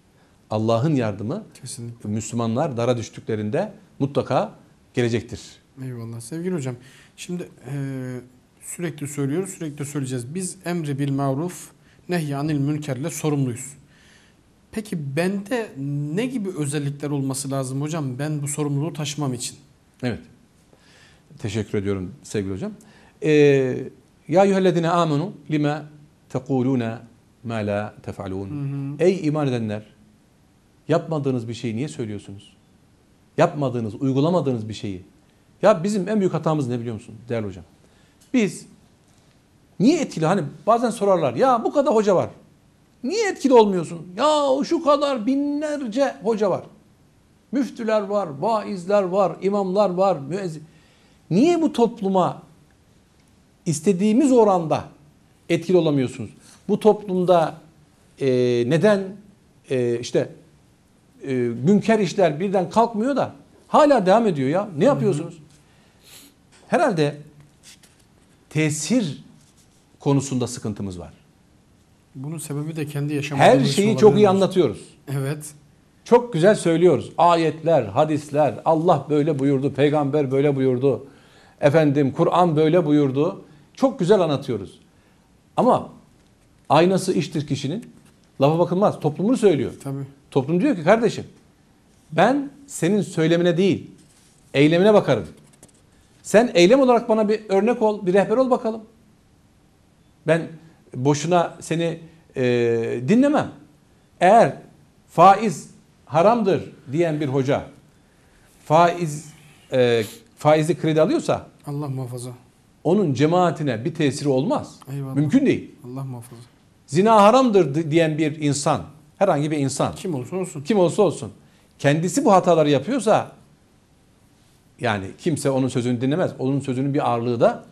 Allah'ın yardımı Kesinlikle. Müslümanlar dara düştüklerinde mutlaka gelecektir. Eyvallah. Sevgili hocam şimdi eee, sürekli söylüyoruz sürekli söyleyeceğiz. Biz emri bil maruf nehyanil münkerle sorumluyuz. Peki bende ne gibi özellikler olması lazım hocam ben bu sorumluluğu taşımam için? Evet. Teşekkür ediyorum sevgili hocam. Ee, ya eyyühellezine amenu lima tekulune ma la tef'alun. Ey iman edenler yapmadığınız bir şeyi niye söylüyorsunuz? Yapmadığınız, uygulamadığınız bir şeyi. Ya bizim en büyük hatamız ne biliyor musun değerli hocam? Biz niye etkili? Hani bazen sorarlar ya bu kadar hoca var. Niye etkili olmuyorsun? Ya şu kadar binlerce hoca var. Müftüler var, vaizler var, imamlar var, müezzin. Niye bu topluma istediğimiz oranda etkili olamıyorsunuz? Bu toplumda e, neden e, işte e, münker işler birden kalkmıyor da hala devam ediyor ya? Ne yapıyorsunuz? Herhalde tesir konusunda sıkıntımız var. Bunun sebebi de kendi yaşamadığımız Her şey şeyi çok iyi anlatıyoruz. Evet. Çok güzel söylüyoruz. Ayetler, hadisler, Allah böyle buyurdu, peygamber böyle buyurdu. Efendim Kur'an böyle buyurdu. Çok güzel anlatıyoruz. Ama aynası iştir kişinin. Lafa bakılmaz. Toplumunu söylüyor. Tabii. Toplum diyor ki kardeşim ben senin söylemine değil eylemine bakarım. Sen eylem olarak bana bir örnek ol, bir rehber ol bakalım. Ben boşuna seni e, dinlemem. Eğer faiz haramdır diyen bir hoca faiz e, faizi kredi alıyorsa Allah muhafaza. onun cemaatine bir tesiri olmaz. Eyvallah. Mümkün değil. Allah muhafaza. Zina haramdır di- diyen bir insan, herhangi bir insan Kim olursa olsun. kim olsa olsun kendisi bu hataları yapıyorsa yani kimse onun sözünü dinlemez. Onun sözünün bir ağırlığı da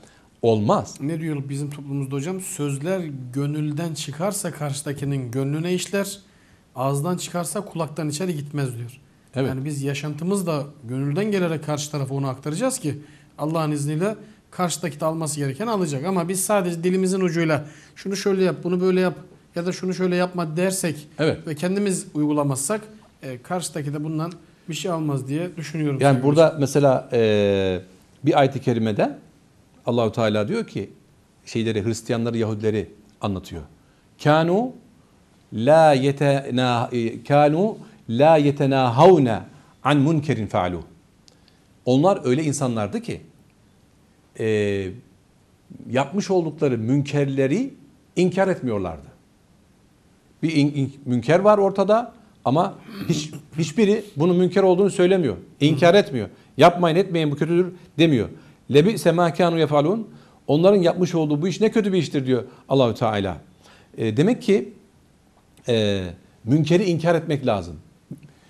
olmaz. Ne diyor bizim toplumumuzda hocam? Sözler gönülden çıkarsa karşıdakinin gönlüne işler. Ağızdan çıkarsa kulaktan içeri gitmez diyor. Evet. Yani biz yaşantımızda gönülden gelerek karşı tarafa onu aktaracağız ki Allah'ın izniyle karşıdaki de alması gereken alacak. Ama biz sadece dilimizin ucuyla şunu şöyle yap, bunu böyle yap ya da şunu şöyle yapma dersek Evet. ve kendimiz uygulamazsak e, karşıdaki de bundan bir şey almaz diye düşünüyorum. Yani burada mesela e, bir ayet-i kerimede Allahu Teala diyor ki şeyleri Hristiyanları, Yahudileri anlatıyor. Kanu la yetena kanu la yetenahavna an munkerin faalu. Onlar öyle insanlardı ki e, yapmış oldukları münkerleri inkar etmiyorlardı. Bir in- in- münker var ortada ama hiç hiçbiri bunun münker olduğunu söylemiyor. İnkar etmiyor. Yapmayın etmeyin bu kötüdür demiyor. Lebi semakanu yefalun. Onların yapmış olduğu bu iş ne kötü bir iştir diyor Allahü Teala. E, demek ki e, münkeri inkar etmek lazım.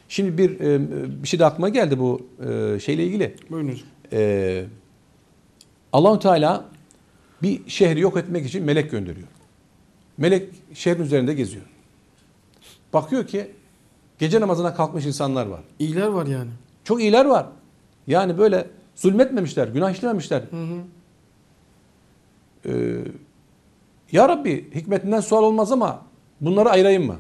Şimdi bir e, bir şey de aklıma geldi bu e, şeyle ilgili. Buyurun. Ee, Allahu Teala bir şehri yok etmek için melek gönderiyor. Melek şehrin üzerinde geziyor. Bakıyor ki gece namazına kalkmış insanlar var. İyiler var yani. Çok iyiler var. Yani böyle zulmetmemişler, günah işlememişler. Hı hı. Ee, ya Rabbi hikmetinden sual olmaz ama bunları ayırayım mı?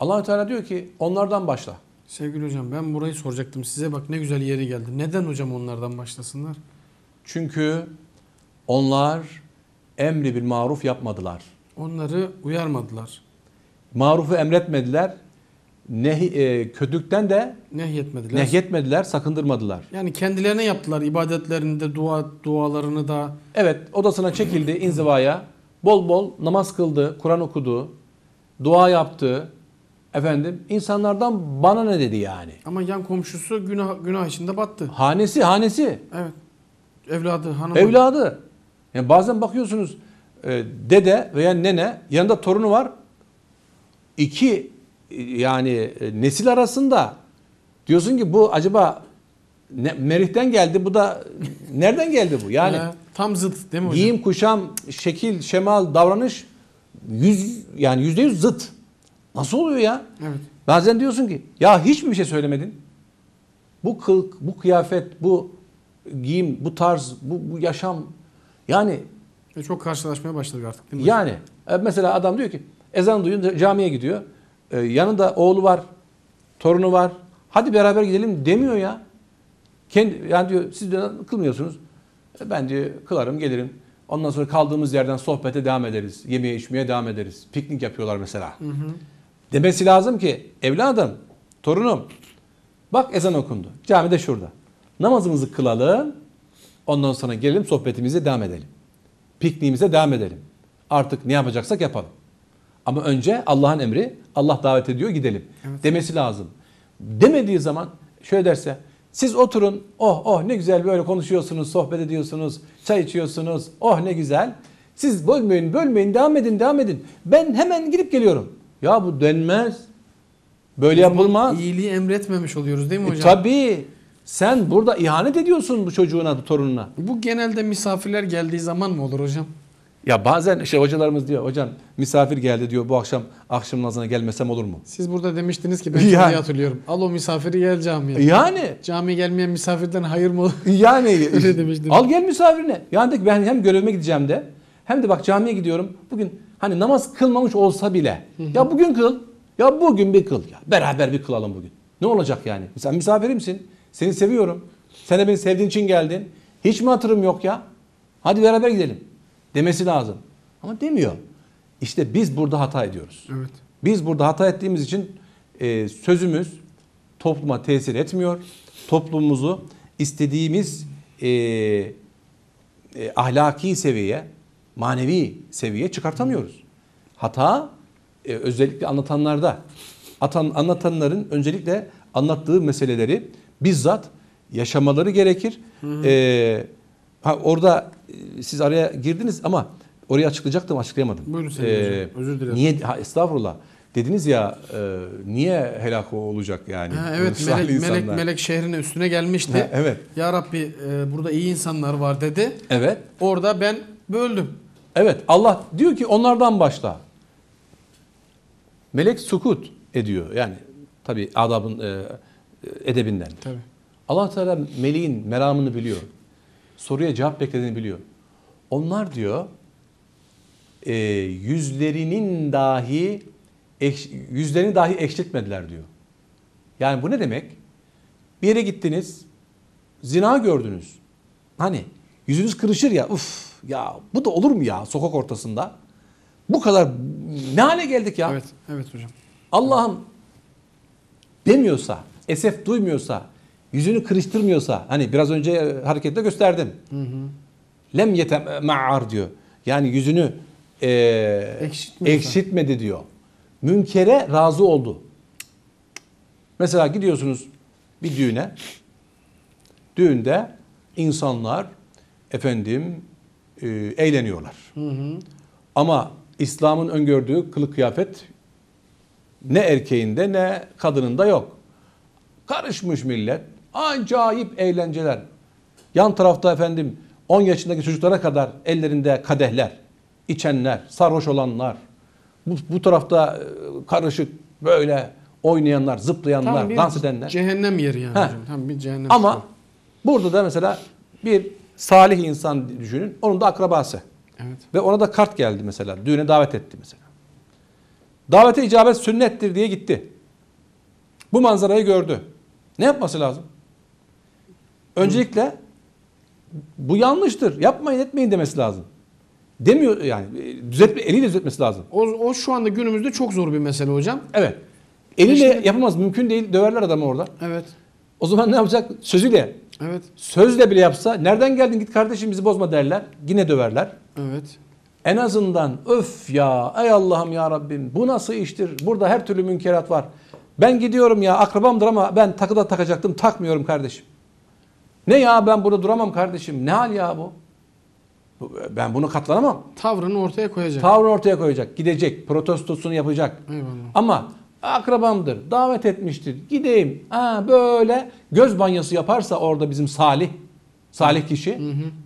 Allahu Teala diyor ki onlardan başla. Sevgili hocam ben burayı soracaktım size bak ne güzel yeri geldi. Neden hocam onlardan başlasınlar? Çünkü onlar emri bil maruf yapmadılar. Onları uyarmadılar. Marufu emretmediler. Nehi, e, kötülükten de Nehyetmediler. nehyetmediler, sakındırmadılar. Yani kendilerine yaptılar ibadetlerinde dua dualarını da. Evet, odasına çekildi inzivaya. Bol bol namaz kıldı, Kur'an okudu, dua yaptı. Efendim, insanlardan bana ne dedi yani? Ama yan komşusu günah günah içinde battı. Hanesi, hanesi, Evet. Evladı, hanımı. evladı. Yani bazen bakıyorsunuz e, dede veya nene yanında torunu var. İki yani e, nesil arasında diyorsun ki bu acaba ne, Merih'ten geldi bu da nereden geldi bu? Yani Ee, tam zıt değil mi hocam? giyim, kuşam, şekil, şemal, davranış yüz yani yüzde yüz zıt. Nasıl oluyor ya? Evet. Bazen diyorsun ki ya hiç mi bir şey söylemedin? Bu kılık, bu kıyafet, bu giyim, bu tarz, bu, bu yaşam yani E, çok karşılaşmaya başladık artık değil mi? yani e, mesela adam diyor ki ezan duyunca camiye gidiyor. E, yanında oğlu var, torunu var. Hadi beraber gidelim demiyor ya. Kendi, yani diyor siz de kılmıyorsunuz. E, ben diyor kılarım gelirim. Ondan sonra kaldığımız yerden sohbete devam ederiz. Yemeğe içmeye devam ederiz. Piknik yapıyorlar mesela. Demesi lazım ki evladım, torunum bak ezan okundu. Camide şurada. Namazımızı kılalım. Ondan sonra gelelim sohbetimize devam edelim. Pikniğimize devam edelim. Artık ne yapacaksak yapalım. Ama önce Allah'ın emri, Allah davet ediyor gidelim demesi lazım. Demediği zaman şöyle derse siz oturun oh oh ne güzel böyle konuşuyorsunuz, sohbet ediyorsunuz, çay içiyorsunuz oh ne güzel. Siz bölmeyin bölmeyin devam edin devam edin. Ben hemen gidip geliyorum. Ya bu denmez. Böyle yapılmaz. İyiliği emretmemiş oluyoruz değil mi E, hocam? tabii sen burada ihanet ediyorsun bu çocuğuna, bu torununa. Bu genelde misafirler geldiği zaman mı olur hocam? Ya bazen işte hocalarımız diyor hocam misafir geldi diyor bu akşam akşam namazına gelmesem olur mu? Siz burada demiştiniz ki ben Yani. şunu hatırlıyorum. Al o misafiri gel camiye. Yani Camiye gelmeyen misafirden hayır mı olur? [laughs] yani [laughs] Öyle demiştim. al gel misafirine. Yani ki ben hem görevime gideceğim de hem de bak camiye gidiyorum. Bugün hani namaz kılmamış olsa bile ya bugün kıl. Ya bugün bir kıl ya. Beraber bir kılalım bugün. Ne olacak yani? Sen misafirimsin. Seni seviyorum. Sen de beni sevdiğin için geldin. Hiç mi hatırım yok ya? Hadi beraber gidelim. Demesi lazım. Ama demiyor. İşte biz burada hata ediyoruz. Evet. Biz burada hata ettiğimiz için e, sözümüz topluma tesir etmiyor. Toplumumuzu istediğimiz e, e, ahlaki seviyeye, manevi seviyeye çıkartamıyoruz. Hata e, özellikle anlatanlarda. Atan, anlatanların öncelikle anlattığı meseleleri bizzat yaşamaları gerekir. E, ha, orada siz araya girdiniz ama orayı açıklayacaktım açıklayamadım. Buyurun Sayın Hocam, özür dilerim. Niye ha, estağfurullah. Dediniz ya e, niye helak olacak yani? Ha, evet melek, melek, melek şehrine üstüne gelmişti. Ha, evet. Ya Rabbi e, burada iyi insanlar var dedi. Evet. Orada ben böldüm. Evet Allah diyor ki onlardan başla. Melek sukut ediyor. Yani tabi adabın e, edebinden. Tabii. Allah Teala meleğin meramını biliyor. Soruya cevap beklediğini biliyor. Onlar diyor e, yüzlerinin dahi ekş- yüzlerini dahi ekşitmediler diyor. Yani bu ne demek? Bir yere gittiniz, zina gördünüz. Hani yüzünüz kırışır ya, uf ya bu da olur mu ya sokak ortasında? Bu kadar ne hale geldik ya? Evet, evet hocam. Allah'ım demiyorsa, esef duymuyorsa, yüzünü kırıştırmıyorsa, hani biraz önce e, harekette gösterdim. Lem yetema'ar diyor. Yani yüzünü e, Ekşitmiyorsa. ekşitmedi diyor. Münkere razı oldu. Mesela gidiyorsunuz bir düğüne. Düğünde insanlar efendim e, eğleniyorlar. Ama İslam'ın öngördüğü kılık kıyafet ne erkeğinde ne kadınında yok. Karışmış millet. Acayip eğlenceler. Yan tarafta efendim 10 yaşındaki çocuklara kadar ellerinde kadehler, içenler, sarhoş olanlar. Bu, bu tarafta e, karışık böyle oynayanlar, zıplayanlar, Tam bir dans edenler. cehennem yeri yani Heh. hocam. Tam bir cehennem. Ama sıkı. burada da mesela bir salih insan düşünün. Onun da akrabası. evet. Ve ona da kart geldi mesela. Düğüne davet etti mesela. Davete icabet sünnettir diye gitti. Bu manzarayı gördü. Ne yapması lazım? Öncelikle bu yanlıştır. Yapmayın etmeyin demesi lazım. Demiyor yani. Düzeltme, eliyle düzeltmesi lazım. O, o şu anda günümüzde çok zor bir mesele hocam. Evet. Eliyle Şimdi- yapamaz. Mümkün değil. Döverler adamı orada. Evet. O zaman ne yapacak? Sözüyle. Evet. Sözle bile yapsa nereden geldin git kardeşim bizi bozma derler. Yine döverler. Evet. En azından öf ya ey Allah'ım ya Rabbim bu nasıl iştir? Burada her türlü münkerat var. Ben gidiyorum ya akrabamdır ama ben takıda takacaktım takmıyorum kardeşim. Ne ya ben burada duramam kardeşim. Ne hal ya bu? Ben bunu katlanamam. Tavrını ortaya koyacak. Tavrını ortaya koyacak. Gidecek. Protestosunu yapacak. Eyvallah. Ama akrabamdır. Davet etmiştir. Gideyim. Ha, böyle göz banyosu yaparsa orada bizim salih. Salih kişi.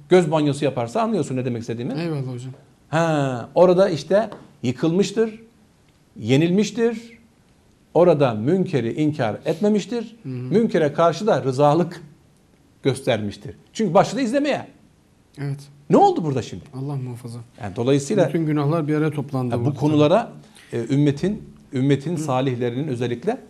Göz banyosu yaparsa anlıyorsun ne demek istediğimi. Eyvallah hocam. Ha, orada işte yıkılmıştır, yenilmiştir. Orada münkeri inkar etmemiştir. Münkere karşı da rızalık göstermiştir. Çünkü başladı izlemeye. Evet. Ne oldu burada şimdi? Allah muhafaza. Yani dolayısıyla Bütün günahlar bir araya toplandı. ya bu konulara e, ümmetin ümmetin salihlerinin özellikle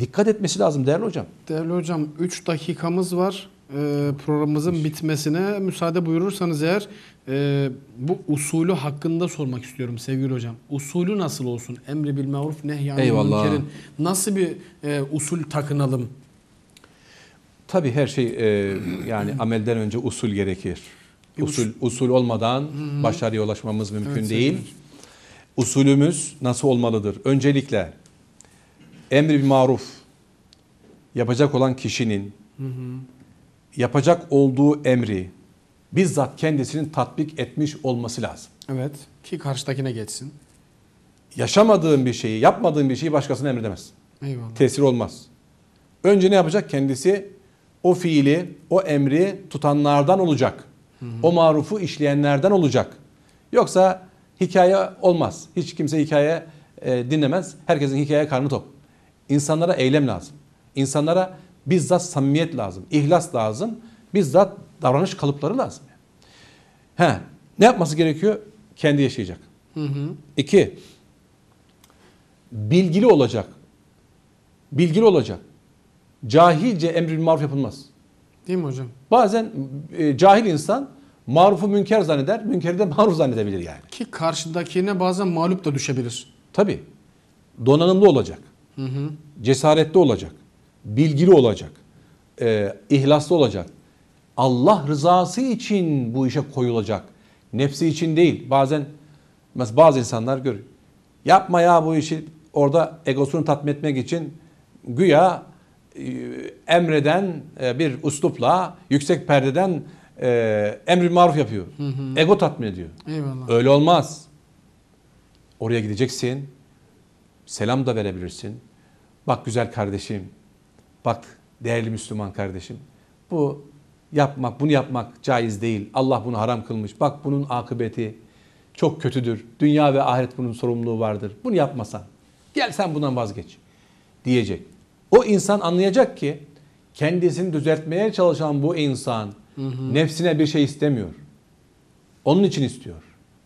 dikkat etmesi lazım değerli hocam. Değerli hocam 3 dakikamız var. Ee, programımızın bitmesine müsaade buyurursanız eğer e, bu usulü hakkında sormak istiyorum sevgili hocam. Usulü nasıl olsun? Emri bil maruf Eyvallah. münkerin. Nasıl bir e, usul takınalım? Tabii her şey e, yani [clears throat] amelden önce usul gerekir. Bir Usul usul olmadan başarıya ulaşmamız mümkün Evet, değil. sevgili Usulümüz nasıl olmalıdır? Öncelikle emri bil maruf yapacak olan kişinin yapacak olduğu emri bizzat kendisinin tatbik etmiş olması lazım. Evet. Ki karşıdakine geçsin. Yaşamadığın bir şeyi, yapmadığın bir şeyi başkasına emredemez. Eyvallah. Tesir olmaz. Önce ne yapacak? Kendisi o fiili, o emri tutanlardan olacak. O marufu işleyenlerden olacak. Yoksa hikaye olmaz. Hiç kimse hikaye e, dinlemez. Herkesin hikaye karnı tok. İnsanlara eylem lazım. İnsanlara bizzat samimiyet lazım. ihlas lazım. Bizzat davranış kalıpları lazım. He, ne yapması gerekiyor? Kendi yaşayacak. Hı hı. İki, bilgili olacak. Bilgili olacak. Cahilce emri bil maruf yapılmaz. Değil mi hocam? Bazen e, cahil insan marufu münker zanneder, münkeri de maruf zannedebilir yani. Ki karşıdakine bazen mağlup da düşebilir. Tabi. Donanımlı olacak. Hı hı. Cesaretli olacak. Bilgili olacak. E, ihlaslı olacak. Allah rızası için bu işe koyulacak. Nefsi için değil. Bazen mesela bazı insanlar görüyor. Yapma ya bu işi orada egosunu tatmin etmek için güya emreden e, bir uslupla yüksek perdeden e, emri maruf yapıyor. Ego tatmin ediyor. Eyvallah. Öyle olmaz. Oraya gideceksin. Selam da verebilirsin. Bak güzel kardeşim. Bak değerli Müslüman kardeşim. Bu yapmak, bunu yapmak caiz değil. Allah bunu haram kılmış. Bak bunun akıbeti çok kötüdür. Dünya ve ahiret bunun sorumluluğu vardır. Bunu yapmasan. Gel sen bundan vazgeç. Diyecek. O insan anlayacak ki kendisini düzeltmeye çalışan bu insan nefsine bir şey istemiyor. Onun için istiyor.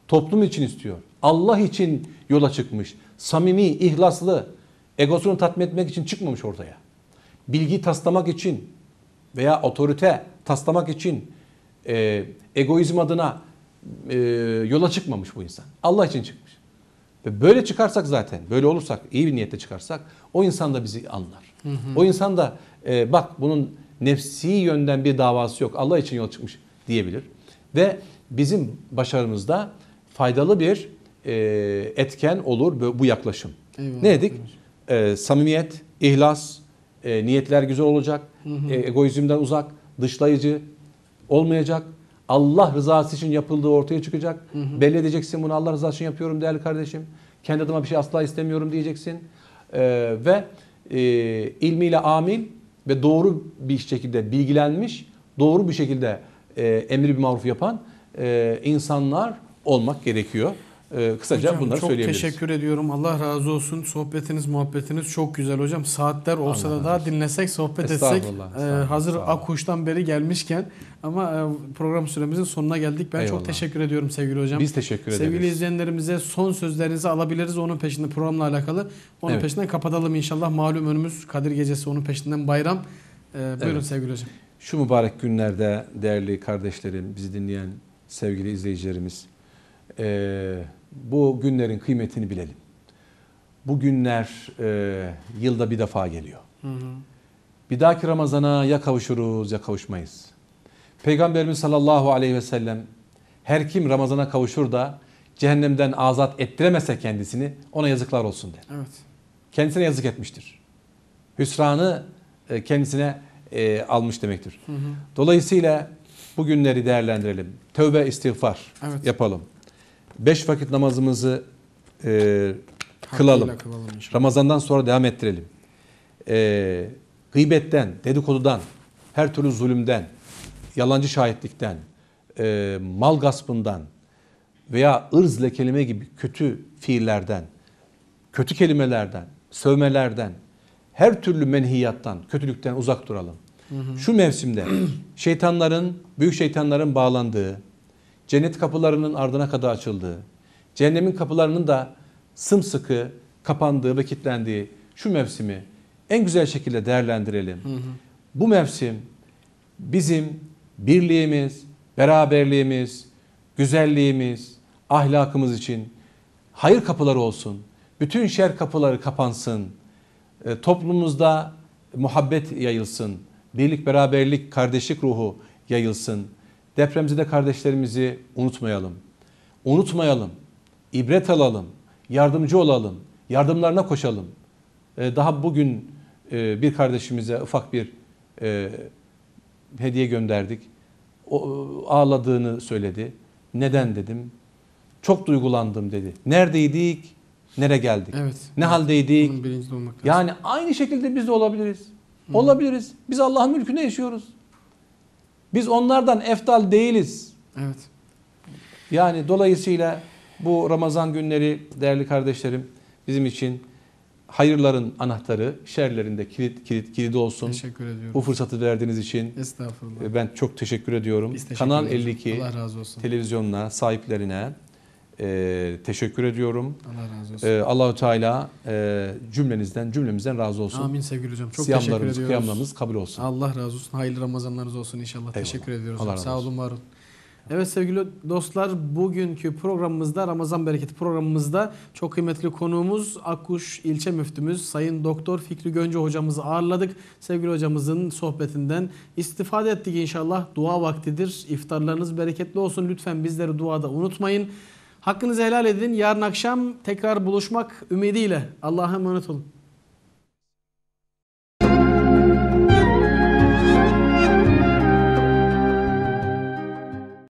Toplum için istiyor. Allah için yola çıkmış. Samimi, ihlaslı, egosunu tatmin etmek için çıkmamış ortaya. Bilgi taslamak için veya otorite taslamak için e, egoizm adına e, yola çıkmamış bu insan. Allah için çıkmış. Ve böyle çıkarsak zaten, böyle olursak, iyi bir niyetle çıkarsak o insan da bizi anlar. O insan da e, bak bunun nefsi yönden bir davası yok. Allah için yola çıkmış diyebilir. Ve bizim başarımızda faydalı bir e, etken olur bu- yaklaşım. Eyvallah. Ne dedik? E, samimiyet, ihlas, e, niyetler güzel olacak, e, egoizmden uzak, dışlayıcı olmayacak. Allah rızası için yapıldığı ortaya çıkacak. Belli edeceksin bunu Allah rızası için yapıyorum değerli kardeşim. Kendi adıma bir şey asla istemiyorum diyeceksin. E, ve e, ilmiyle amil ve doğru bir şekilde bilgilenmiş, doğru bir şekilde e, emri bir maruf yapan e, insanlar olmak gerekiyor. E, kısaca Hocam, bunları çok söyleyebiliriz. teşekkür ediyorum. Allah razı olsun. Sohbetiniz, muhabbetiniz çok güzel hocam. Saatler olsa da daha dinlesek, sohbet etsek. Estağfurullah, Ee, estağfurullah, hazır. Akkuş'tan beri gelmişken ama e, program süremizin sonuna geldik. Ben Eyvallah. çok teşekkür ediyorum sevgili hocam. Biz teşekkür ederiz. Sevgili izleyenlerimize son sözlerinizi alabiliriz onun peşinde programla alakalı. Onun Evet. peşinden kapatalım inşallah. Malum önümüz Kadir Gecesi onun peşinden bayram. Ee, buyurun Evet. sevgili hocam. Şu mübarek günlerde değerli kardeşlerim, bizi dinleyen sevgili izleyicilerimiz, eee, bu günlerin kıymetini bilelim. Bu günler eee, yılda bir defa geliyor. Hı hı. Bir dahaki Ramazan'a ya kavuşuruz ya kavuşmayız. Peygamberimiz sallallahu aleyhi ve sellem her kim Ramazan'a kavuşur da cehennemden azat ettiremezse kendisini ona yazıklar olsun der. Evet. Kendisine yazık etmiştir. Hüsranı e, kendisine e, almış demektir. Hı hı. Dolayısıyla bu günleri değerlendirelim. Tövbe istiğfar Evet. yapalım. Beş vakit namazımızı e, kılalım. Kılalım. Ramazandan sonra devam ettirelim. E, gıybetten, dedikodudan, her türlü zulümden, yalancı şahitlikten, e, mal gaspından veya ırz lekeleme gibi kötü fiillerden, kötü kelimelerden, sövmelerden, her türlü menhiyattan, kötülükten uzak duralım. Şu mevsimde [clears throat] şeytanların, büyük şeytanların bağlandığı, cennet kapılarının ardına kadar açıldığı, cehennemin kapılarının da sımsıkı kapandığı ve kilitlendiği şu mevsimi en güzel şekilde değerlendirelim. Bu mevsim bizim birliğimiz, beraberliğimiz, güzelliğimiz, ahlakımız için hayır kapıları olsun. Bütün şer kapıları kapansın. E, toplumumuzda muhabbet yayılsın. Birlik, beraberlik, kardeşlik ruhu yayılsın. Depremzede kardeşlerimizi unutmayalım. Unutmayalım. İbret alalım. Yardımcı olalım. Yardımlarına koşalım. E, daha bugün e, bir kardeşimize ufak bir e, hediye gönderdik. O, ağladığını söyledi. Neden dedim. Çok duygulandım dedi. Neredeydik? Nereye geldik? Evet. Ne haldeydik? Olmak lazım. Yani aynı şekilde biz de olabiliriz. Olabiliriz. Biz Allah'ın mülkünde yaşıyoruz. Biz onlardan eftal değiliz. Evet. Yani dolayısıyla bu Ramazan günleri değerli kardeşlerim bizim için hayırların anahtarı, şerlerin de kilit, kilit, kilidi olsun. Teşekkür ediyorum. Bu fırsatı verdiğiniz için Estağfurullah. e, ben çok teşekkür ediyorum. Biz teşekkür Kanal ederiz. 52 Allah razı olsun. televizyonuna, sahiplerine e, teşekkür ediyorum. Allah razı olsun. E, Allahu Teala e, cümlenizden, cümlemizden razı olsun. Amin sevgili hocam. Çok teşekkür ediyoruz. kıyamlarımız kabul olsun. Allah razı olsun. Hayırlı Ramazanlarınız olsun inşallah. Eyvallah. Teşekkür ediyoruz. Allah razı Sağ olun var olun. Evet sevgili dostlar bugünkü programımızda Ramazan Bereketi programımızda çok kıymetli konuğumuz Akkuş ilçe müftümüz Sayın Doktor Fikri Gönce hocamızı ağırladık. Sevgili hocamızın sohbetinden istifade ettik inşallah. Dua vaktidir. İftarlarınız bereketli olsun. Lütfen bizleri duada unutmayın. Hakkınızı helal edin. Yarın akşam tekrar buluşmak ümidiyle. Allah'a emanet olun.